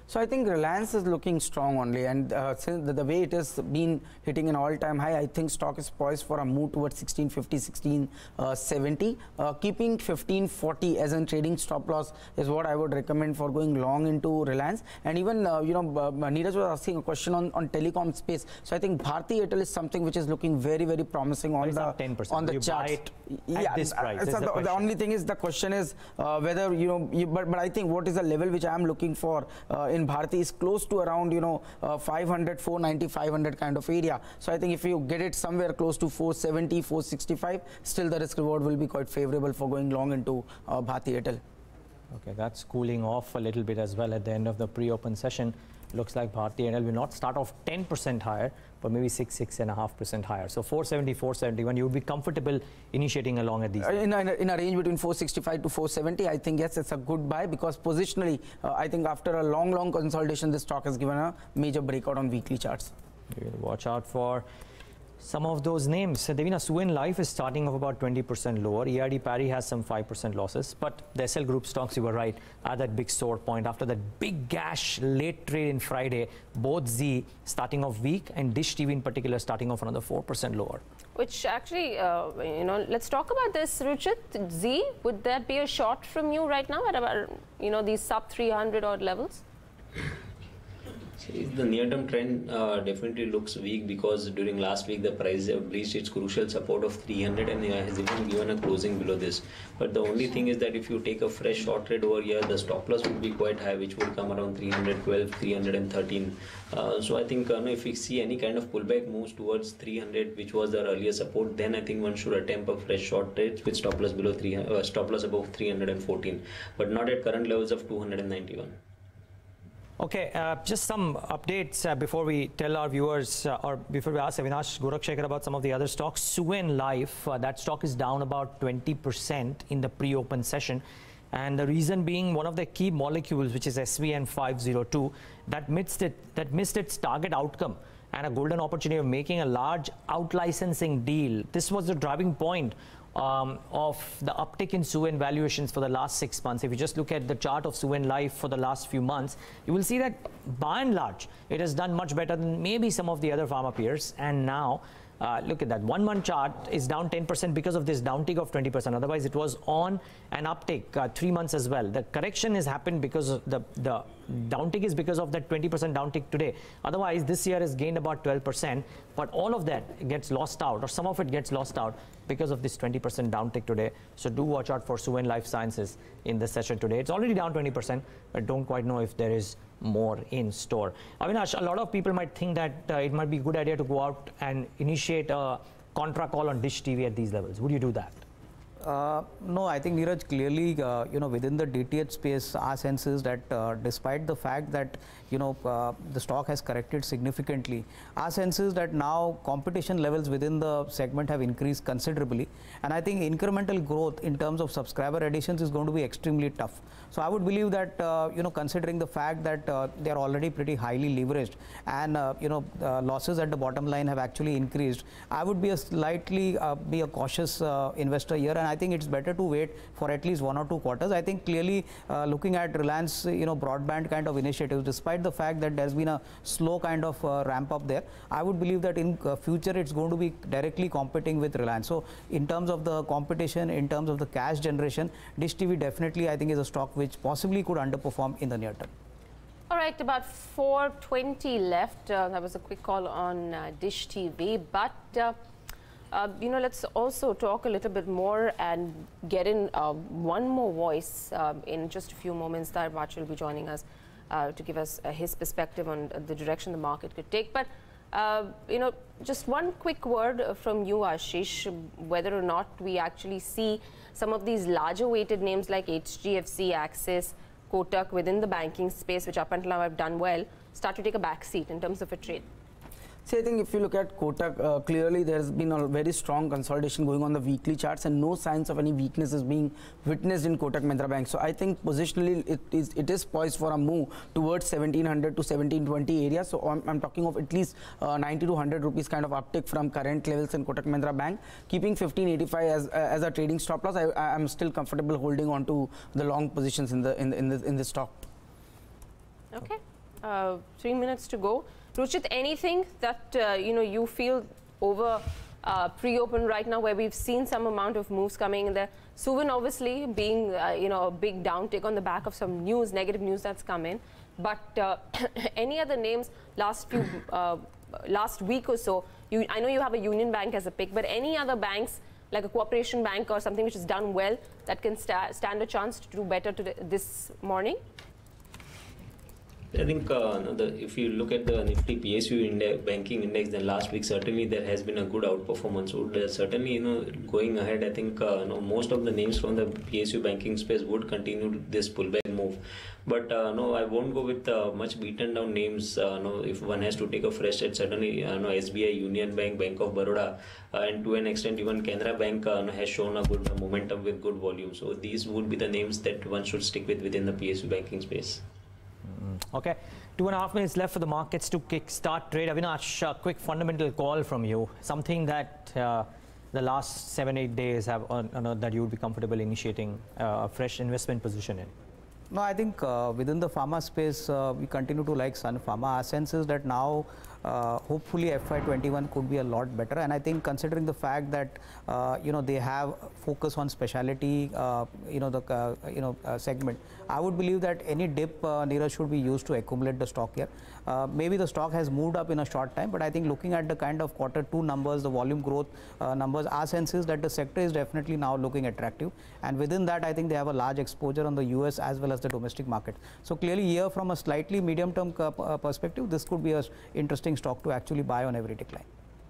So I think Reliance is looking strong only, and uh, since the, the, way it has been hitting an all-time high, I think stock is poised for a move towards 1650, 1670. Uh, keeping 1540 as a trading stop loss is what I would recommend for going long into Reliance. And even uh, you know, uh, Neeraj was asking a question on, on telecom space. So I think Bharti Airtel is something which is looking very very promising on the 10%. on the chart. Yeah, this price. So the, the, only thing is the question is uh, whether you know, you, but but I think what is the level which I am looking for uh, in in Bharti is close to around, you know, uh, 500, 490, 500 kind of area. So I think if you get it somewhere close to 470, 465, still the risk reward will be quite favorable for going long into uh, Bharti Airtel. Okay, that's cooling off a little bit as well at the end of the pre-open session. Looks like Bharti Airtel will not start off 10% higher, but maybe 6, 6.5% higher. So 470, 471, you would be comfortable initiating along at these. Uh, in, a, in a range between 465 to 470, I think yes, it's a good buy because positionally, uh, I think after a long, long consolidation, this stock has given a major breakout on weekly charts. Watch out for some of those names. Devina, Suven Life is starting off about 20% lower. EID Parry has some 5% losses, but the Essel Group stocks, you were right, are that big sore point. After that big gash late trade in Friday, both Zee starting off weak and Dish TV in particular starting off another 4% lower. Which actually, uh, you know, let's talk about this, Ruchit. Zee, would that be a shot from you right now at about, you know, these sub 300 odd levels? The near-term trend uh, definitely looks weak because during last week the price breached its crucial support of 300 and has even given a closing below this. But the only thing is that if you take a fresh short trade over here, the stop loss would be quite high, which would come around 312, 313. Uh, so I think uh, if we see any kind of pullback moves towards 300, which was the earlier support, then I think one should attempt a fresh short trade with stop loss below 3, uh, stop loss above 314, but not at current levels of 291. Okay, uh, just some updates uh, before we tell our viewers uh, or before we ask Avinash Gorakshakar about some of the other stocks. Suven Life, uh, that stock is down about 20% in the pre-open session. And the reason being one of the key molecules, which is SVN 502, that missed, it, that missed its target outcome and a golden opportunity of making a large out-licensing deal. This was the driving point um, of the uptick in Suven valuations for the last six months. If you just look at the chart of Suven Life for the last few months, you will see that by and large, it has done much better than maybe some of the other pharma peers. And now, uh, look at that. One month chart is down 10% because of this downtick of 20%. Otherwise, it was on an uptick uh, three months as well. The correction has happened because of the, the downtick is because of that 20% downtick today. Otherwise, this year has gained about 12%, but all of that gets lost out, or some of it gets lost out because of this 20% downtick today. So do watch out for Suven Life Sciences in the session today. It's already down 20%, but don't quite know if there is more in store. Avinash, a lot of people might think that uh, it might be a good idea to go out and initiate a contra call on Dish TV at these levels. Would you do that? Uh, no, I think Neeraj clearly, uh, you know, within the DTH space, our sense is that uh, despite the fact that, you know, uh, the stock has corrected significantly, our sense is that now competition levels within the segment have increased considerably. And I think incremental growth in terms of subscriber additions is going to be extremely tough. So I would believe that, uh, you know, considering the fact that uh, they are already pretty highly leveraged and, you know, losses at the bottom line have actually increased, I would be a slightly be a cautious investor here. And I think it's better to wait for at least one or two quarters. I think clearly uh, looking at Reliance, you know, broadband kind of initiatives, despite the fact that there's been a slow kind of uh, ramp up there, I would believe that in uh, future it's going to be directly competing with Reliance. So in terms of the competition, in terms of the cash generation, Dish TV definitely I think is a stock which possibly could underperform in the near term. All right, about 420 left. Uh, that was a quick call on uh, Dish TV, but uh, uh, you know, let's also talk a little bit more and get in uh, one more voice um, in just a few moments. That will be joining us uh, to give us uh, his perspective on the direction the market could take. But, uh, you know, just one quick word from you, Ashish, whether or not we actually see some of these larger weighted names like HDFC, Axis, Kotak within the banking space, which up until now have done well, start to take a back seat in terms of a trade. See, I think if you look at Kotak, uh, clearly there's been a very strong consolidation going on the weekly charts and no signs of any weakness is being witnessed in Kotak Mahindra Bank. So I think positionally it is it is poised for a move towards 1700 to 1720 area. So I'm, I'm talking of at least uh, 90 to 100 rupees kind of uptick from current levels in Kotak Mahindra Bank. Keeping 1585 as uh, as a trading stop loss, I, am still comfortable holding on to the long positions in the in the, in the, in the stock. Okay, uh, three minutes to go. Ruchit, anything that uh, you know you feel over uh, pre-open right now where we've seen some amount of moves coming in there. Suven obviously being uh, you know a big downtick on the back of some news, negative news that's come in. But uh, [coughs] any other names last few uh, last week or so? You, I know you have a Union Bank as a pick, but any other banks like a Corporation Bank or something which has done well that can sta stand a chance to do better today this morning? I think uh, the, if you look at the Nifty PSU index, banking index, then last week certainly there has been a good outperformance. Uh, certainly you know going ahead, I think uh, you know, most of the names from the PSU banking space would continue this pullback move. But uh, no, I won't go with uh, much beaten down names. Uh, no, if one has to take a fresh set, certainly uh, no SBI, Union Bank, Bank of Baroda, uh, and to an extent even Canara Bank no, has shown a good momentum with good volume. So these would be the names that one should stick with within the PSU banking space. Okay, two and a half minutes left for the markets to kick-start trade. Avinash, a quick fundamental call from you, something that uh, the last seven, eight days have uh, that you would be comfortable initiating uh, a fresh investment position in. No, I think uh, within the pharma space, uh, we continue to like Sun Pharma. Our sense is that now, uh, hopefully, FY21 could be a lot better. And I think considering the fact that uh, you know they have focus on specialty, uh, you know the uh, you know segment, I would believe that any dip uh, Neeraj should be used to accumulate the stock here. Uh, maybe the stock has moved up in a short time, but I think looking at the kind of quarter two numbers, the volume growth uh, numbers, our sense is that the sector is definitely now looking attractive. And within that, I think they have a large exposure on the US as well as the domestic market. So clearly here from a slightly medium term uh, perspective, this could be an interesting stock to actually buy on every decline.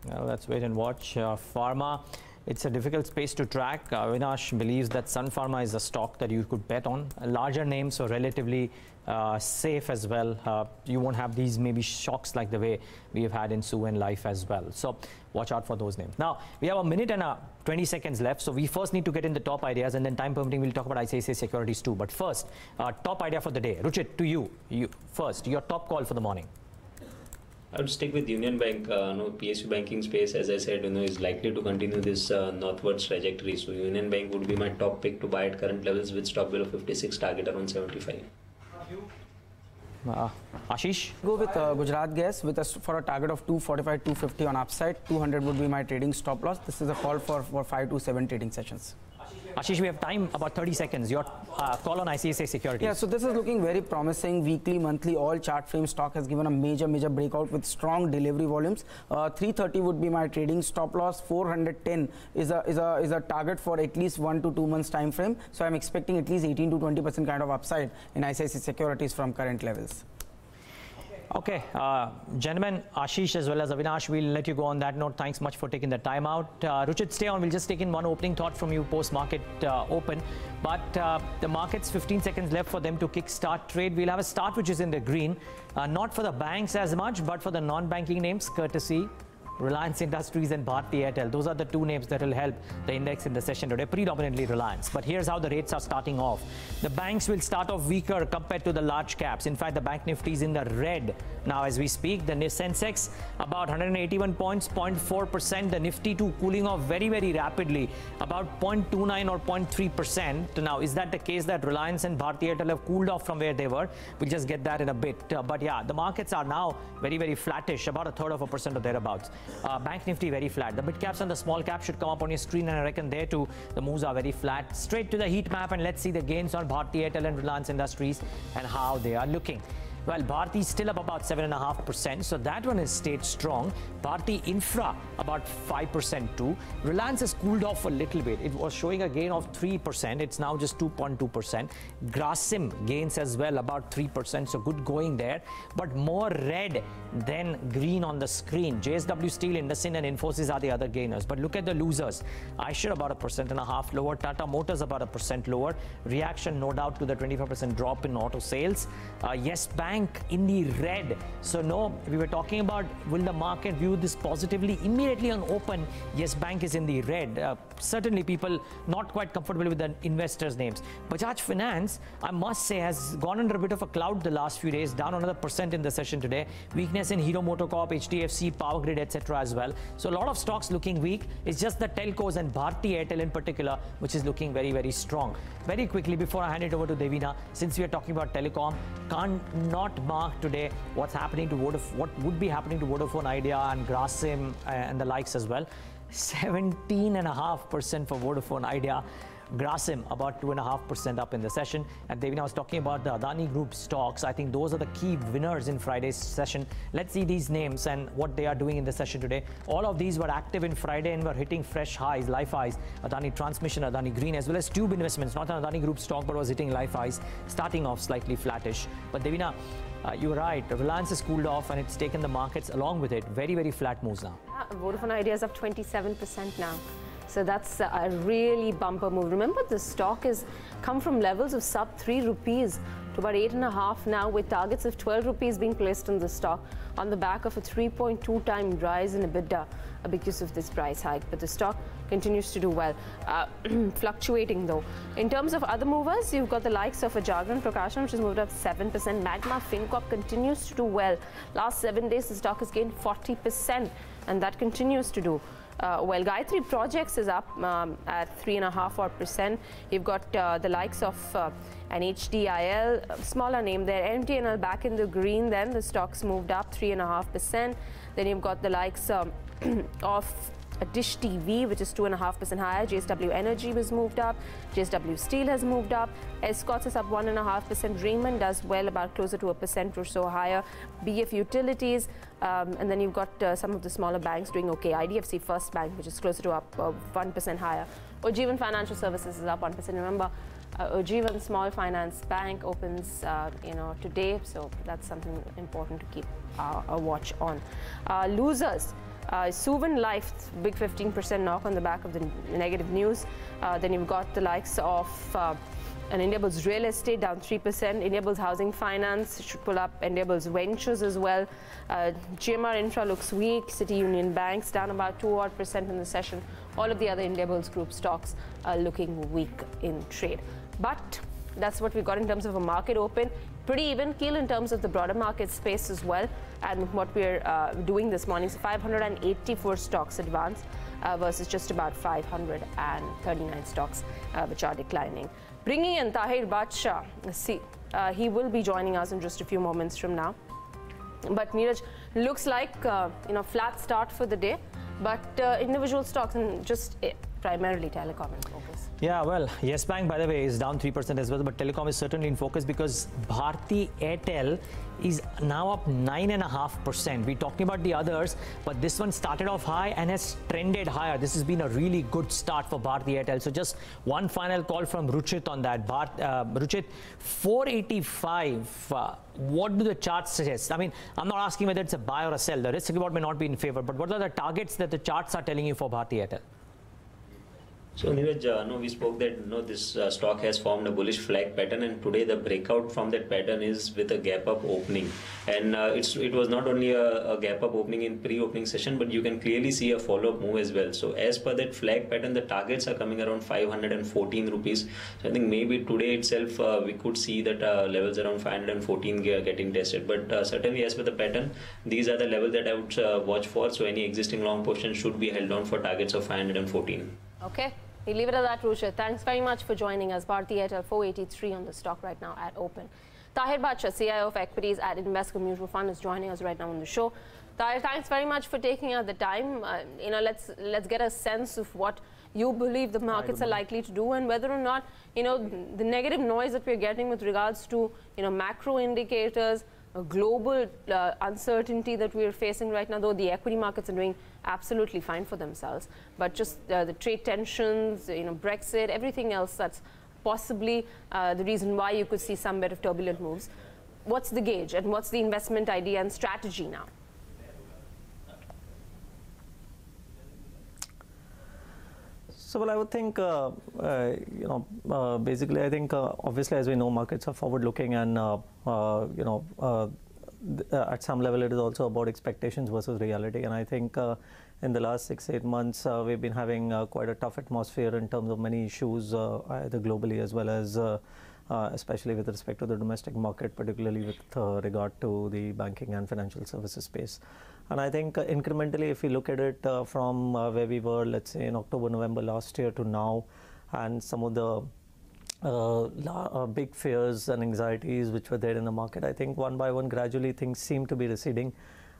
Well, let's wait and watch. Uh, pharma, it's a difficult space to track. Uh, Avinash believes that Sun Pharma is a stock that you could bet on. Larger names, so relatively uh, safe as well. Uh, you won't have these maybe shocks like the way we have had in Suven Life as well. So watch out for those names. Now, we have a minute and a 20 seconds left. So we first need to get in the top ideas and then time permitting, we'll talk about ICICI securities too. But first, uh, top idea for the day. Ruchit, to you. you first, your top call for the morning. I would stick with Union Bank. Uh, no, PSU banking space, as I said, you know, is likely to continue this uh, northwards trajectory. So Union Bank would be my top pick to buy at current levels with stop below 56, target around 75. Uh, Ashish? Go with uh, Gujarat Gas with us for a target of 245, 250 on upside. 200 would be my trading stop loss. This is a call for, for 5 to 7 trading sessions. Ashish, we have time, about 30 seconds. Your uh, call on ICICI Securities. Yeah, so this is looking very promising. Weekly, monthly, all chart frame stock has given a major, major breakout with strong delivery volumes. Uh, 330 would be my trading stop loss. 410 is a is a is a target for at least one to two months time frame. So I'm expecting at least 18 to 20 percent kind of upside in ICICI Securities from current levels. Okay, uh, gentlemen, Ashish as well as Avinash, we'll let you go on that note. Thanks much for taking the time out. Uh, Ruchit, stay on. We'll just take in one opening thought from you post-market uh, open. But uh, the market's 15 seconds left for them to kick-start trade. We'll have a start which is in the green. Uh, not for the banks as much, but for the non-banking names, courtesy Reliance Industries and Bharti Airtel. Those are the two names that will help the index in the session today, predominantly Reliance. But here's how the rates are starting off. The banks will start off weaker compared to the large caps. In fact, the bank nifty is in the red now as we speak. The Sensex about 181 points, 0.4%. The Nifty 2 cooling off very, very rapidly, about 0.29 or 0.3%. Now, is that the case that Reliance and Bharti Airtel have cooled off from where they were? We'll just get that in a bit. Uh, but yeah, the markets are now very, very flattish, about a third of a percent or thereabouts. Uh, Bank Nifty very flat. The mid caps and the small caps should come up on your screen, and I reckon there too the moves are very flat. Straight to the heat map, and let's see the gains on Bharti Airtel and Reliance Industries and how they are looking. Well, Bharti is still up about 7.5%, so that one has stayed strong. Bharti Infra about 5% too. Reliance has cooled off a little bit. It was showing a gain of 3%. It's now just 2.2%. Grasim gains as well about 3%, so good going there. But more red than green on the screen. JSW Steel, IndusInd and Infosys are the other gainers. But look at the losers. Eicher about a percent and a half lower. Tata Motors about a percent lower. Reaction, no doubt, to the 25% drop in auto sales. Uh, yes, Bank in the red. So no, we were talking about will the market view this positively? Immediately on open, Yes Bank is in the red. Uh, certainly people not quite comfortable with the investors' names. Bajaj Finance, I must say, has gone under a bit of a cloud the last few days, down another percent in the session today. Weakness in Hero MotoCorp, HDFC, Power Grid, etc. as well. So a lot of stocks looking weak. It's just the telcos and Bharti Airtel in particular, which is looking very, very strong. Very quickly, before I hand it over to Devina, since we are talking about telecom, can't not mark today what's happening to Vodafone, what would be happening to Vodafone Idea and Grasim uh, and the likes as well. 17.5% for Vodafone Idea. Grasim about 2.5% up in the session. And Devina was talking about the Adani Group stocks. I think those are the key winners in Friday's session. Let's see these names and what they are doing in the session today. All of these were active in Friday and were hitting fresh highs, life highs. Adani Transmission, Adani Green, as well as Tube Investments, not an Adani Group stock, but was hitting life highs, starting off slightly flattish. But Devina, uh, you're right. Reliance has cooled off and it's taken the markets along with it. Very, very flat moves now. Vodafone Idea is up 27% now. So that's a really bumper move. Remember, the stock has come from levels of sub 3 rupees to about 8.5 now, with targets of 12 rupees being placed on the stock on the back of a 3.2 time rise in EBITDA because of this price hike. But the stock continues to do well, uh, [clears throat] fluctuating though. In terms of other movers, you've got the likes of a Jagran Prakashan, which has moved up 7%. Magma FinCorp continues to do well. Last seven days, the stock has gained 40%, and that continues to do. Uh, well, Gayatri Projects is up um, at three and a half odd percent. You've got uh, the likes of uh, an HDIL, smaller name there, MTNL back in the green. Then the stocks moved up three and a half percent. Then you've got the likes um, [clears throat] of Dish TV, which is 2.5% higher. JSW Energy was moved up. JSW Steel has moved up. Escorts is up 1.5%. Raymond does well, about closer to a percent or so higher. BF Utilities, um, and then you've got uh, some of the smaller banks doing okay. IDFC First Bank, which is closer to up uh, 1% higher. Ujjivan Financial Services is up 1%. Remember, uh, Ujjivan Small Finance Bank opens, uh, you know, today, so that's something important to keep uh, a watch on. Uh, losers. Uh, Suven Life, big 15% knock on the back of the negative news. Uh, then you've got the likes of uh, and Indiabulls Real Estate down 3%. Indiabulls Housing Finance should pull up Indiabulls Ventures as well. Uh, GMR Infra looks weak. City Union Banks down about 2 odd percent in the session. All of the other Indiabulls Group stocks are looking weak in trade. But that's what we got in terms of a market open. Pretty even keel in terms of the broader market space as well. And what we're uh, doing this morning is 584 stocks advanced uh, versus just about 539 stocks uh, which are declining. Bringing in Taher Badshah, see, uh, he will be joining us in just a few moments from now. But Neeraj, looks like uh, you know flat start for the day, but uh, individual stocks and just primarily telecom focus. Yeah, well, Yes Bank, by the way, is down 3% as well, but telecom is certainly in focus because Bharti Airtel is now up 9.5%. We're talking about the others, but this one started off high and has trended higher. This has been a really good start for Bharti Airtel. So just one final call from Ruchit on that. Uh, Ruchit, 485. Uh, what do the charts suggest? I mean, I'm not asking whether it's a buy or a sell. The risk reward may not be in favor, but what are the targets that the charts are telling you for Bharti Airtel? So Neeraj, uh, no, we spoke that no, this uh, stock has formed a bullish flag pattern, and today the breakout from that pattern is with a gap up opening, and uh, it's it was not only a, a gap up opening in pre-opening session, but you can clearly see a follow-up move as well. So as per that flag pattern, the targets are coming around 514 rupees. So I think maybe today itself uh, we could see that uh, levels around 514 getting tested, but uh, certainly as per the pattern, these are the levels that I would watch for. So any existing long position should be held on for targets of 514. Okay. We leave it at that, Rusha. Thanks very much for joining us. Bharti Airtel 483 on the stock right now at open. Taher Badshah, CIO of Equities at Invesco Mutual Fund, is joining us right now on the show. Taher, thanks very much for taking out the time. Uh, you know, let's let's get a sense of what you believe the markets are likely to do and whether or not, you know, the negative noise that we're getting with regards to, you know, macro indicators, global uh, uncertainty that we're facing right now, though the equity markets are doing absolutely fine for themselves, but just uh, the trade tensions, you know, Brexit, everything else that's possibly uh, the reason why you could see some bit of turbulent moves. What's the gauge and what's the investment idea and strategy now? So, well, I would think, uh, uh, you know, uh, basically, I think, uh, obviously, as we know, markets are forward-looking, and uh, uh, you know, at some level, it is also about expectations versus reality. And I think, in the last six, eight months, we've been having quite a tough atmosphere in terms of many issues, either globally as well as. especially with respect to the domestic market, particularly with regard to the banking and financial services space. And I think uh, incrementally, if we look at it uh, from uh, where we were, let's say in October, November last year to now, and some of the uh, uh, big fears and anxieties which were there in the market. I think one by one, gradually things seem to be receding.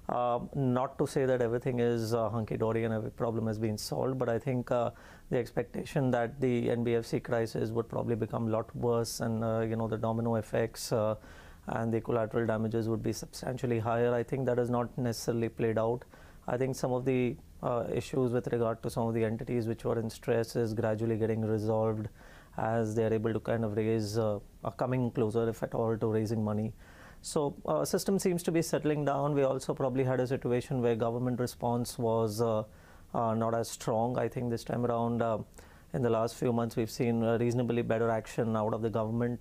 Uh, not to say that everything is hunky dory and every problem has been solved, but I think the expectation that the NBFC crisis would probably become a lot worse, and you know the domino effects and the collateral damages would be substantially higher. I think that has not necessarily played out. I think some of the uh, issues with regard to some of the entities which were in stress is gradually getting resolved as they are able to kind of raise, uh, are coming closer, if at all, to raising money. So uh, system seems to be settling down. We also probably had a situation where government response was uh, uh, not as strong. I think this time around, uh, in the last few months, we've seen reasonably better action out of the government.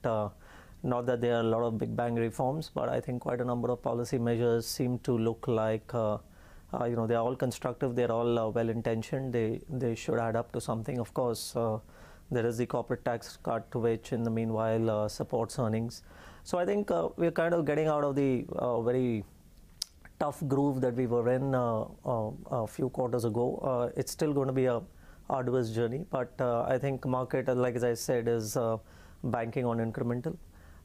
Uh, not that there are a lot of big bang reforms, but I think quite a number of policy measures seem to look like, uh, you know, they're all constructive. They're all well intentioned. They they should add up to something. Of course, there is the corporate tax cut, to which in the meanwhile supports earnings. So I think uh, we're kind of getting out of the uh, very tough groove that we were in uh, uh a few quarters ago. Uh, it's still going to be a arduous journey, but uh, I think market, like as I said, is banking on incremental.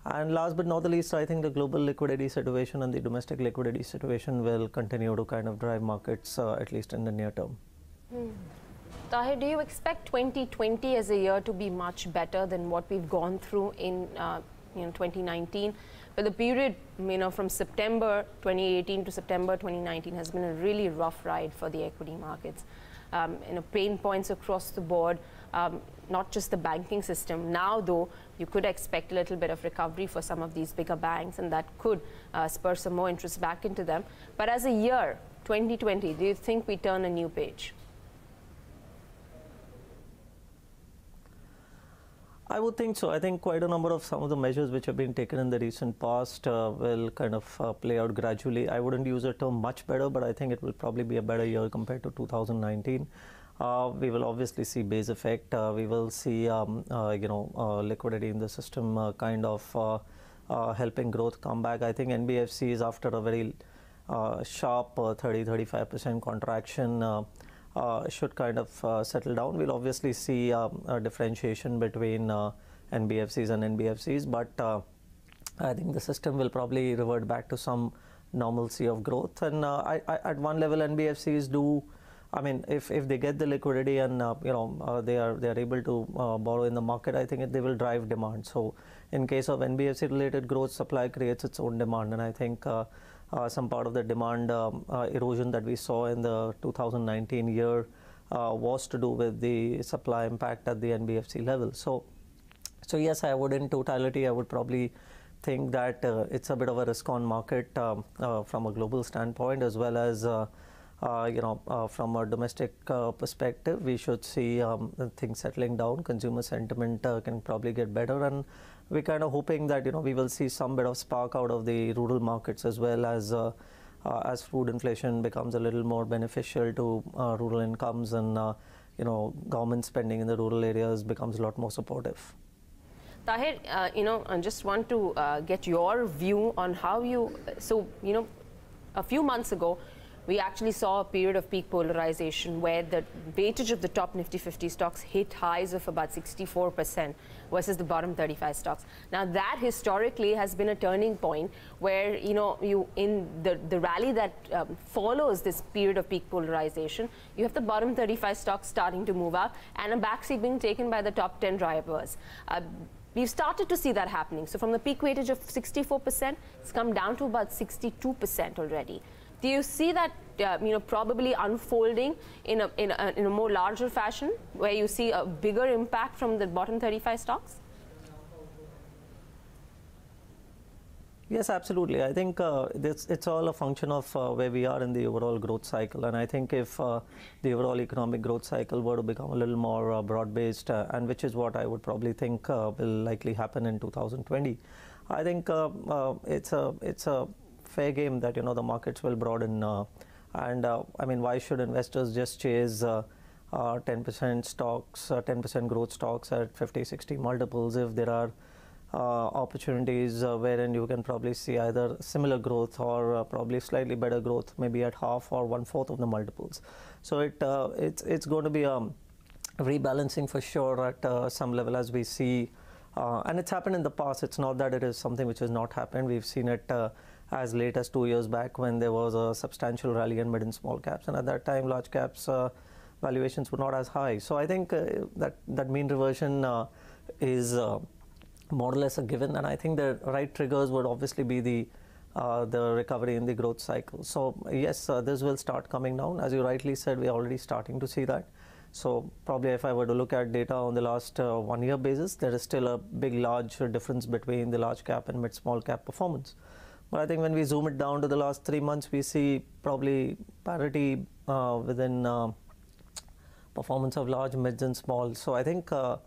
And last but not the least, I think the global liquidity situation and the domestic liquidity situation will continue to kind of drive markets, at least in the near term. Hmm. Taher, do you expect 2020 as a year to be much better than what we've gone through in you know 2019 but the period you know from September 2018 to September 2019 has been a really rough ride for the equity markets um, you know pain points across the board um, not just the banking system now though you could expect a little bit of recovery for some of these bigger banks and that could uh, spur some more interest back into them but as a year 2020 do you think we turn a new page I would think so. I think quite a number of some of the measures which have been taken in the recent past uh, will kind of uh, play out gradually. I wouldn't use the term much better, but I think it will probably be a better year compared to 2019. Uh, we will obviously see base effect. Uh, we will see, um, uh, you know, liquidity in the system kind of helping growth come back. I think NBFCs after a very sharp 30-35% contraction uh, should kind of uh, settle down. We'll obviously see um, a differentiation between uh, NBFCs and NBFCs, but I think the system will probably revert back to some normalcy of growth. And I, I, at one level, NBFCs do. I mean, if, if they get the liquidity and uh, you know uh, they are they are able to uh, borrow in the market, I think they will drive demand. So, in case of NBFC related growth, supply creates its own demand, and I think uh, some part of the demand um, uh, erosion that we saw in the 2019 year uh, was to do with the supply impact at the NBFC level. So, so yes, I would in totality, I would probably think that uh, it's a bit of a risk-on market um, uh, from a global standpoint as well as uh, you know from a domestic perspective. We should see um, things settling down. Consumer sentiment can probably get better, and we're kind of hoping that you know we will see some bit of spark out of the rural markets as well as uh, uh, as food inflation becomes a little more beneficial to uh, rural incomes and uh, you know government spending in the rural areas becomes a lot more supportive. Taher, uh, you know, I just want to uh, get your view on how you. So, you know, a few months ago, we actually saw a period of peak polarization where the weightage of the top Nifty 50 stocks hit highs of about 64% versus the bottom 35 stocks. Now that historically has been a turning point where, you know, you in the, the rally that um, follows this period of peak polarization, you have the bottom 35 stocks starting to move up and a backseat being taken by the top 10 drivers. Uh, We've started to see that happening. So from the peak weightage of 64%, it's come down to about 62% already. Do you see that, uh, you know, probably unfolding in a, in, a, in a more larger fashion where you see a bigger impact from the bottom 35 stocks? Yes, absolutely. I think uh, this, it's all a function of uh, where we are in the overall growth cycle. And I think if uh, the overall economic growth cycle were to become a little more uh, broad-based, uh, and which is what I would probably think uh, will likely happen in 2020, I think it's a it's a fair game that you know the markets will broaden. Uh, and uh, I mean, why should investors just chase 10% uh, stocks, 10% growth stocks at 50, 60 multiples if there are uh, opportunities uh, wherein you can probably see either similar growth or uh, probably slightly better growth, maybe at half or one fourth of the multiples. So it it's it's going to be a rebalancing for sure at some level as we see, and it's happened in the past. It's not that it is something which has not happened. We've seen it as late as two years back when there was a substantial rally in mid and small caps. And at that time, large caps uh, valuations were not as high. So I think uh, that, that mean reversion uh, is uh, more or less a given. And I think the right triggers would obviously be the uh, the recovery in the growth cycle. So yes, uh, this will start coming down. As you rightly said, we're already starting to see that. So probably if I were to look at data on the last one year basis, there is still a big large difference between the large cap and mid small cap performance. But I think when we zoom it down to the last three months, we see probably parity uh, within uh, performance of large, mids, and small. So I think uh,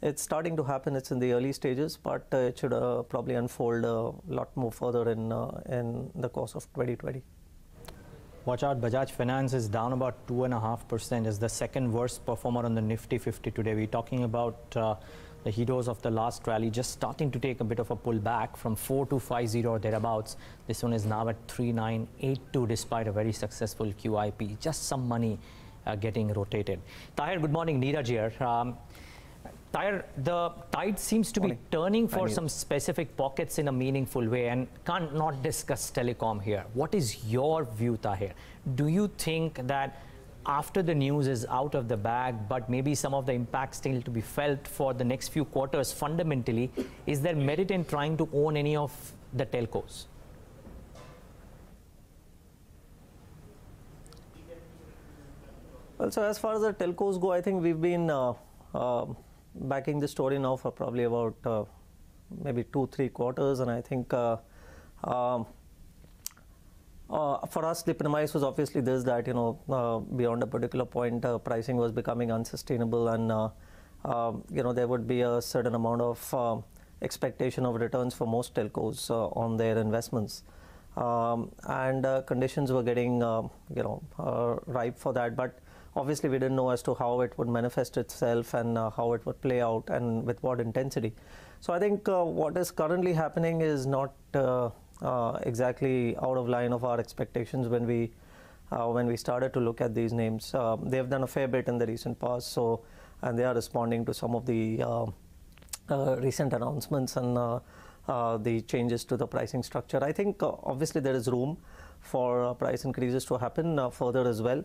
it's starting to happen. It's in the early stages, but uh, it should uh, probably unfold a lot more further in uh, in the course of 2020. Watch out, Bajaj Finance is down about 2.5%. Is the second worst performer on the Nifty 50 today. We're talking about uh, the heroes of the last rally just starting to take a bit of a pullback from 4250 or thereabouts. This one is now at 3982 despite a very successful QIP. Just some money uh, getting rotated. Taher, good morning. Neeraj here. Um, Taher, the tide seems to be turning for some specific pockets in a meaningful way and can't not discuss telecom here. What is your view, Taher? Do you think that after the news is out of the bag, but maybe some of the impact still to be felt for the next few quarters fundamentally, is there merit in trying to own any of the telcos? Well, so as far as the telcos go, I think we've been uh, uh, backing the story now for probably about uh, maybe two, three quarters, and I think uh, um, uh, for us, the premise was obviously this that you know uh, beyond a particular point, uh, pricing was becoming unsustainable, and uh, um, you know there would be a certain amount of um, expectation of returns for most telcos uh, on their investments, um, and uh, conditions were getting um, you know ripe for that, but. Obviously, we didn't know as to how it would manifest itself and how it would play out and with what intensity. So, I think what is currently happening is not uh, exactly out of line of our expectations when we uh, when we started to look at these names. Uh, they have done a fair bit in the recent past, so and they are responding to some of the recent announcements and the changes to the pricing structure. I think obviously there is room for price increases to happen further as well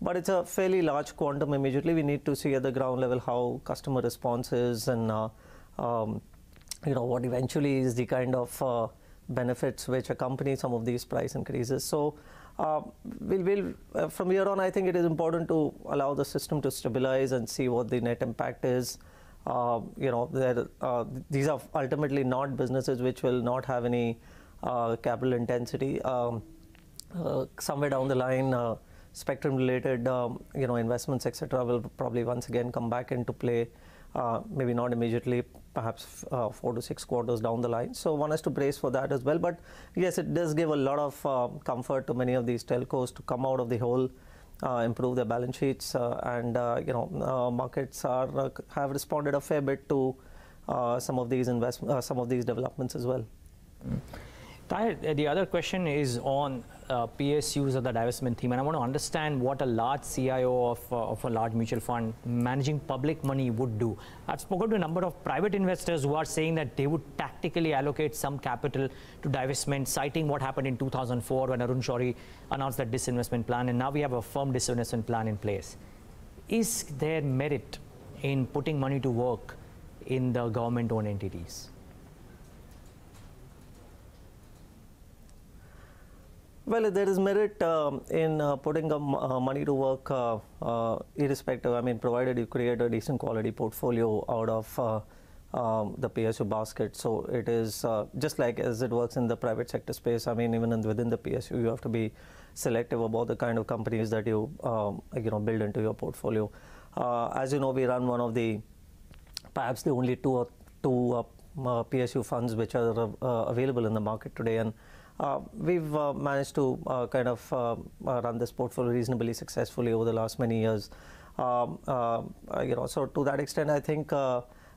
but it's a fairly large quantum immediately. We need to see at the ground level how customer response is and uh, um, you know what eventually is the kind of uh, benefits which accompany some of these price increases. So uh, we'll, we'll uh, from here on, I think it is important to allow the system to stabilize and see what the net impact is. Uh, you know, uh, these are ultimately not businesses which will not have any uh, capital intensity. Um, uh, somewhere down the line, spectrum-related, um, you know, investments, etc., will probably once again come back into play. Maybe not immediately, perhaps uh, four to six quarters down the line. So one has to brace for that as well. But yes, it does give a lot of uh, comfort to many of these telcos to come out of the hole, uh, improve their balance sheets, uh, and uh, you know uh, markets are have responded a fair bit to some of these some of these developments as well. Mm. Taher, the other question is on uh, PSUs of the divestment theme, and I want to understand what a large CIO of, uh, of a large mutual fund managing public money would do. I've spoken to a number of private investors who are saying that they would tactically allocate some capital to divestment, citing what happened in 2004 when Arun Shourie announced that disinvestment plan, and now we have a firm disinvestment plan in place. Is there merit in putting money to work in the government-owned entities? Well, there is merit um, in uh, putting uh, money to work, uh, uh, irrespective. I mean, provided you create a decent quality portfolio out of uh, um, the PSU basket. So it is uh, just like as it works in the private sector space. I mean, even in, within the PSU, you have to be selective about the kind of companies that you um, you know build into your portfolio. as you know, we run one of the perhaps the only two or two PSU funds which are available in the market today, and uh, we've uh, managed to uh, kind of run this portfolio reasonably successfully over the last many years. Um, you know, so to that extent, I think.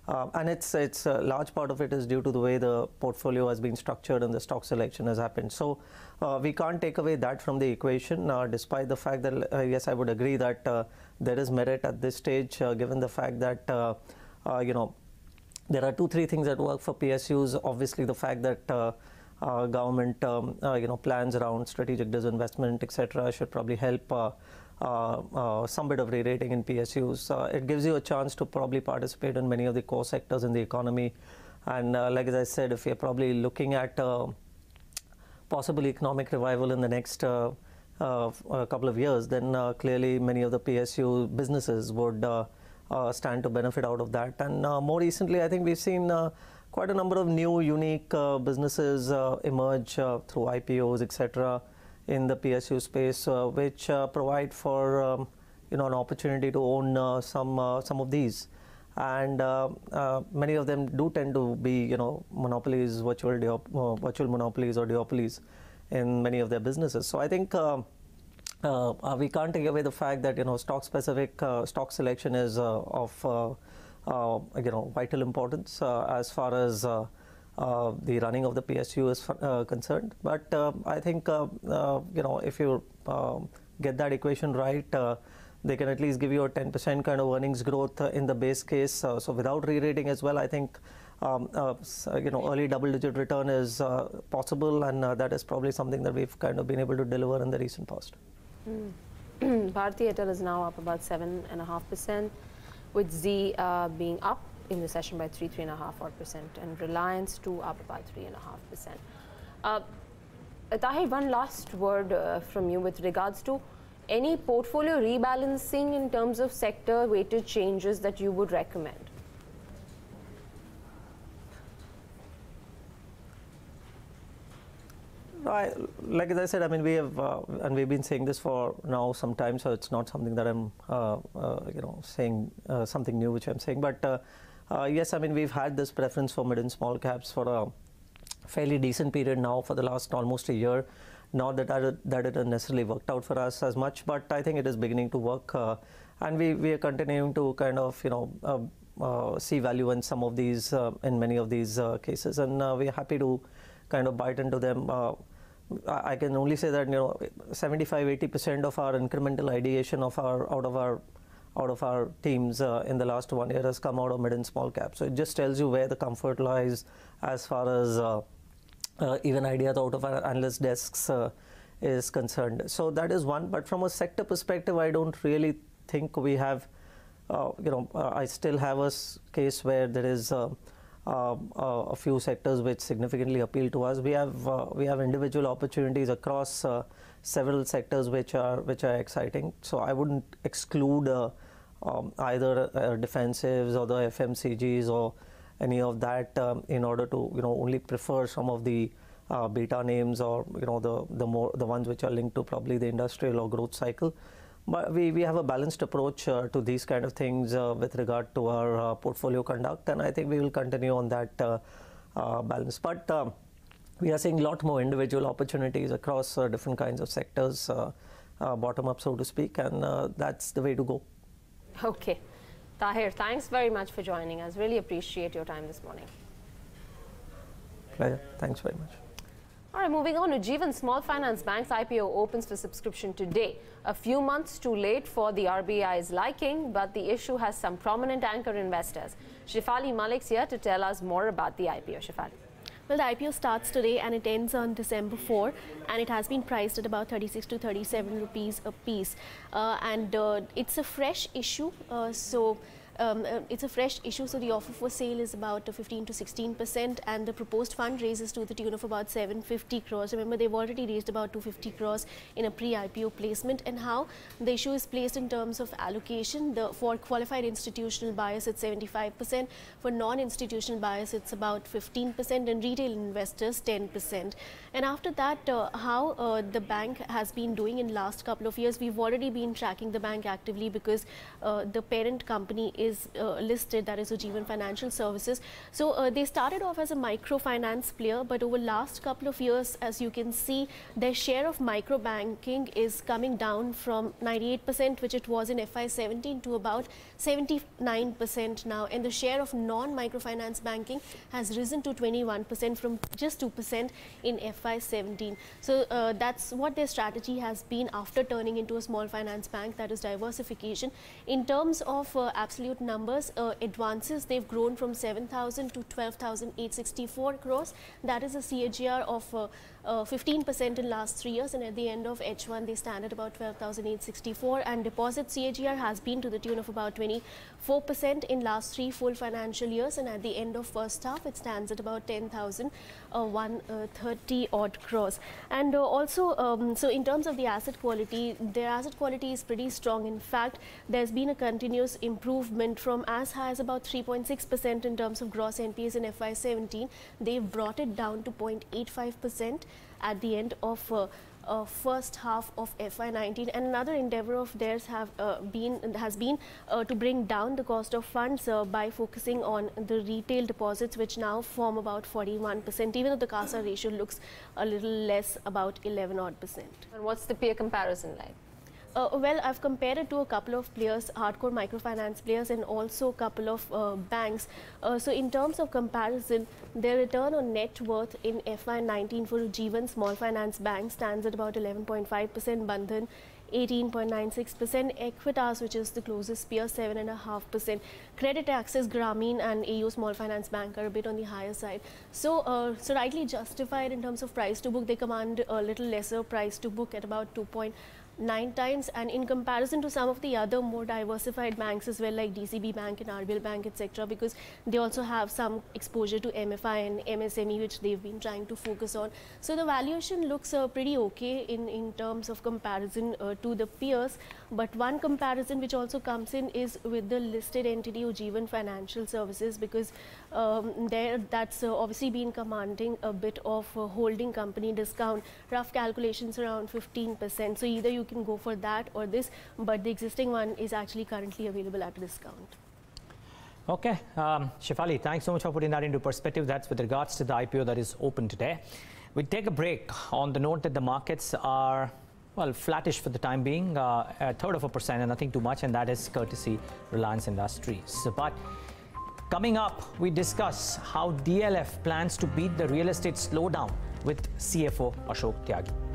Uh, and it's it's a large part of it is due to the way the portfolio has been structured and the stock selection has happened. So uh, we can't take away that from the equation, uh, despite the fact that yes, I would agree that there is merit at this stage, given the fact that you know there are two three things that work for PSUs. Obviously, the fact that uh, government um, uh, you know plans around strategic disinvestment etc should probably help uh, some bit of re-rating in PSUs. it gives you a chance to probably participate in many of the core sectors in the economy and like as I said if you're probably looking at possible economic revival in the next uh, uh, couple of years, then uh, clearly many of the PSU businesses would stand to benefit out of that. And more recently, I think we've seen quite a number of new, unique uh, businesses uh, emerge uh, through IPOs, etc., in the PSU space, which provide for um, you know an opportunity to own some some of these and uh, uh, many of them do tend to be you know monopolies virtual uh, virtual monopolies or duopolies in many of their businesses so i think uh, uh, we can't take away the fact that you know stock specific uh, stock selection is of you know vital importance as far as the running of the PSU is concerned but I think you know if you get that equation right they can at least give you a 10% kind of earnings growth in the base case. Uh, so without re-rating as well, I think um, uh, you know early double-digit return is uh, possible, and uh, that is probably something that we've kind of been able to deliver in the recent past. Mm. [clears throat] Bharti is now up about seven and a half percent, with Zee uh, being up in the session by three, three and a half odd percent, and Reliance too up about three and a half percent. Uh, Taher, one last word from you with regards to any portfolio rebalancing in terms of sector weighted changes that you would recommend? I, like as I said, I mean we have, uh, and we've been saying this for now some time, so it's not something that I'm, uh, uh, you know, saying uh, something new which I'm saying. But uh, uh, yes, I mean we've had this preference for mid and small caps for a fairly decent period now for the last almost a year. Not that I, that it necessarily worked out for us as much, but I think it is beginning to work, uh, and we we are continuing to kind of you know. Uh, uh, see value in some of these, uh, in many of these uh, cases, and uh, we're happy to kind of bite into them. I can only say that you know 75 80 percent of our incremental ideation of our out of our out of our teams uh, in the last one year has come out of mid and small cap. So it just tells you where the comfort lies as far as uh, uh, even ideas out of our analyst desks uh, is concerned. So that is one. But from a sector perspective, I don't really think we have, uh, you know, uh, I still have a case where there is a few sectors which significantly appeal to us. We have we have individual opportunities across several sectors which are which are exciting. So I wouldn't exclude um, either defensives or the FMCGs or any of that um, in order to you know only prefer some of the uh, beta names or you know the the more the ones which are linked to probably the industrial or growth cycle but we, we have a balanced approach uh, to these kind of things uh, with regard to our uh, portfolio conduct and I think we will continue on that uh, uh, balance but um, we are seeing a lot more individual opportunities across different kinds of sectors bottom up so to speak and that's the way to go okay Taher, thanks very much for joining us. Really appreciate your time this morning. Pleasure. Thanks very much. All right, moving on. Ujjivan Small Finance Bank's IPO opens for subscription today. A few months too late for the RBI's liking, but the issue has some prominent anchor investors. Shefali Malik's here to tell us more about the IPO. Shefali. Well, the IPO starts today and it ends on December 4, and it has been priced at about 36 to 37 rupees a piece. Uh, and uh, it's a fresh issue, uh, so um, uh, it's a fresh issue, so the offer for sale is about 15 to 16 percent, and the proposed fundraise is to the tune of about 750 crores. Remember, they've already raised about 250 crores in a pre-IPO placement, and how the issue is placed in terms of allocation. The for qualified institutional buyers, it's 75 percent. For non-institutional buyers, it's about 15 percent, and retail investors 10 percent. And after that, uh, how uh, the bank has been doing in last couple of years, we've already been tracking the bank actively because uh, the parent company is is uh, listed, that is Ujjivan Financial Services. So uh, they started off as a microfinance player, but over last couple of years, as you can see, their share of micro banking is coming down from 98%, which it was in FY17, to about 79% now. And the share of non-microfinance banking has risen to 21% from just 2% in FY17. So uh, that's what their strategy has been after turning into a small finance bank, that is diversification. In terms of uh, absolute numbers, uh, advances, they've grown from 7,000 to 12,864 crores. That is a CAGR of uh, 15% in last three years, and at the end of H1 they stand at about 12,864. And deposit CAGR has been to the tune of about 24% in last three full financial years, and at the end of first half it stands at about 10,130 odd crores. And uh, also, um, so in terms of the asset quality, their asset quality is pretty strong. In fact, there's been a continuous improvement from as high as about 3.6% in terms of gross NPAs in FY17. They've brought it down to 0.85% at the end of uh, uh, first half of FY19 and another endeavor of theirs have uh, been has been uh, to bring down the cost of funds uh, by focusing on the retail deposits which now form about 41% even though the CASA ratio looks a little less about 11 odd percent. And what's the peer comparison like? Uh, well, I've compared it to a couple of players, hardcore microfinance players, and also a couple of uh, banks. Uh, so, in terms of comparison, their return on net worth in FY19 for Ujjivan Small Finance Bank stands at about 11.5%, Bandhan 18.96%, Equitas, which is the closest peer, 7.5%. Credit Access, Grameen, and AU Small Finance Bank are a bit on the higher side. So, uh, so rightly justified in terms of price to book, they command a little lesser price to book at about 2 nine times and in comparison to some of the other more diversified banks as well like DCB Bank and RBL Bank etc because they also have some exposure to MFI and MSME which they've been trying to focus on. So the valuation looks uh, pretty okay in, in terms of comparison uh, to the peers but one comparison which also comes in is with the listed entity Ujjivan Financial Services because um, there that's uh, obviously been commanding a bit of holding company discount rough calculations around 15% so either you can go for that or this, but the existing one is actually currently available at a discount. Okay, um, Shefali, thanks so much for putting that into perspective. That's with regards to the IPO that is open today. We take a break on the note that the markets are well, flattish for the time being, uh, a third of a percent and nothing too much, and that is courtesy Reliance Industries. But coming up, we discuss how DLF plans to beat the real estate slowdown with CFO Ashok Tyagi.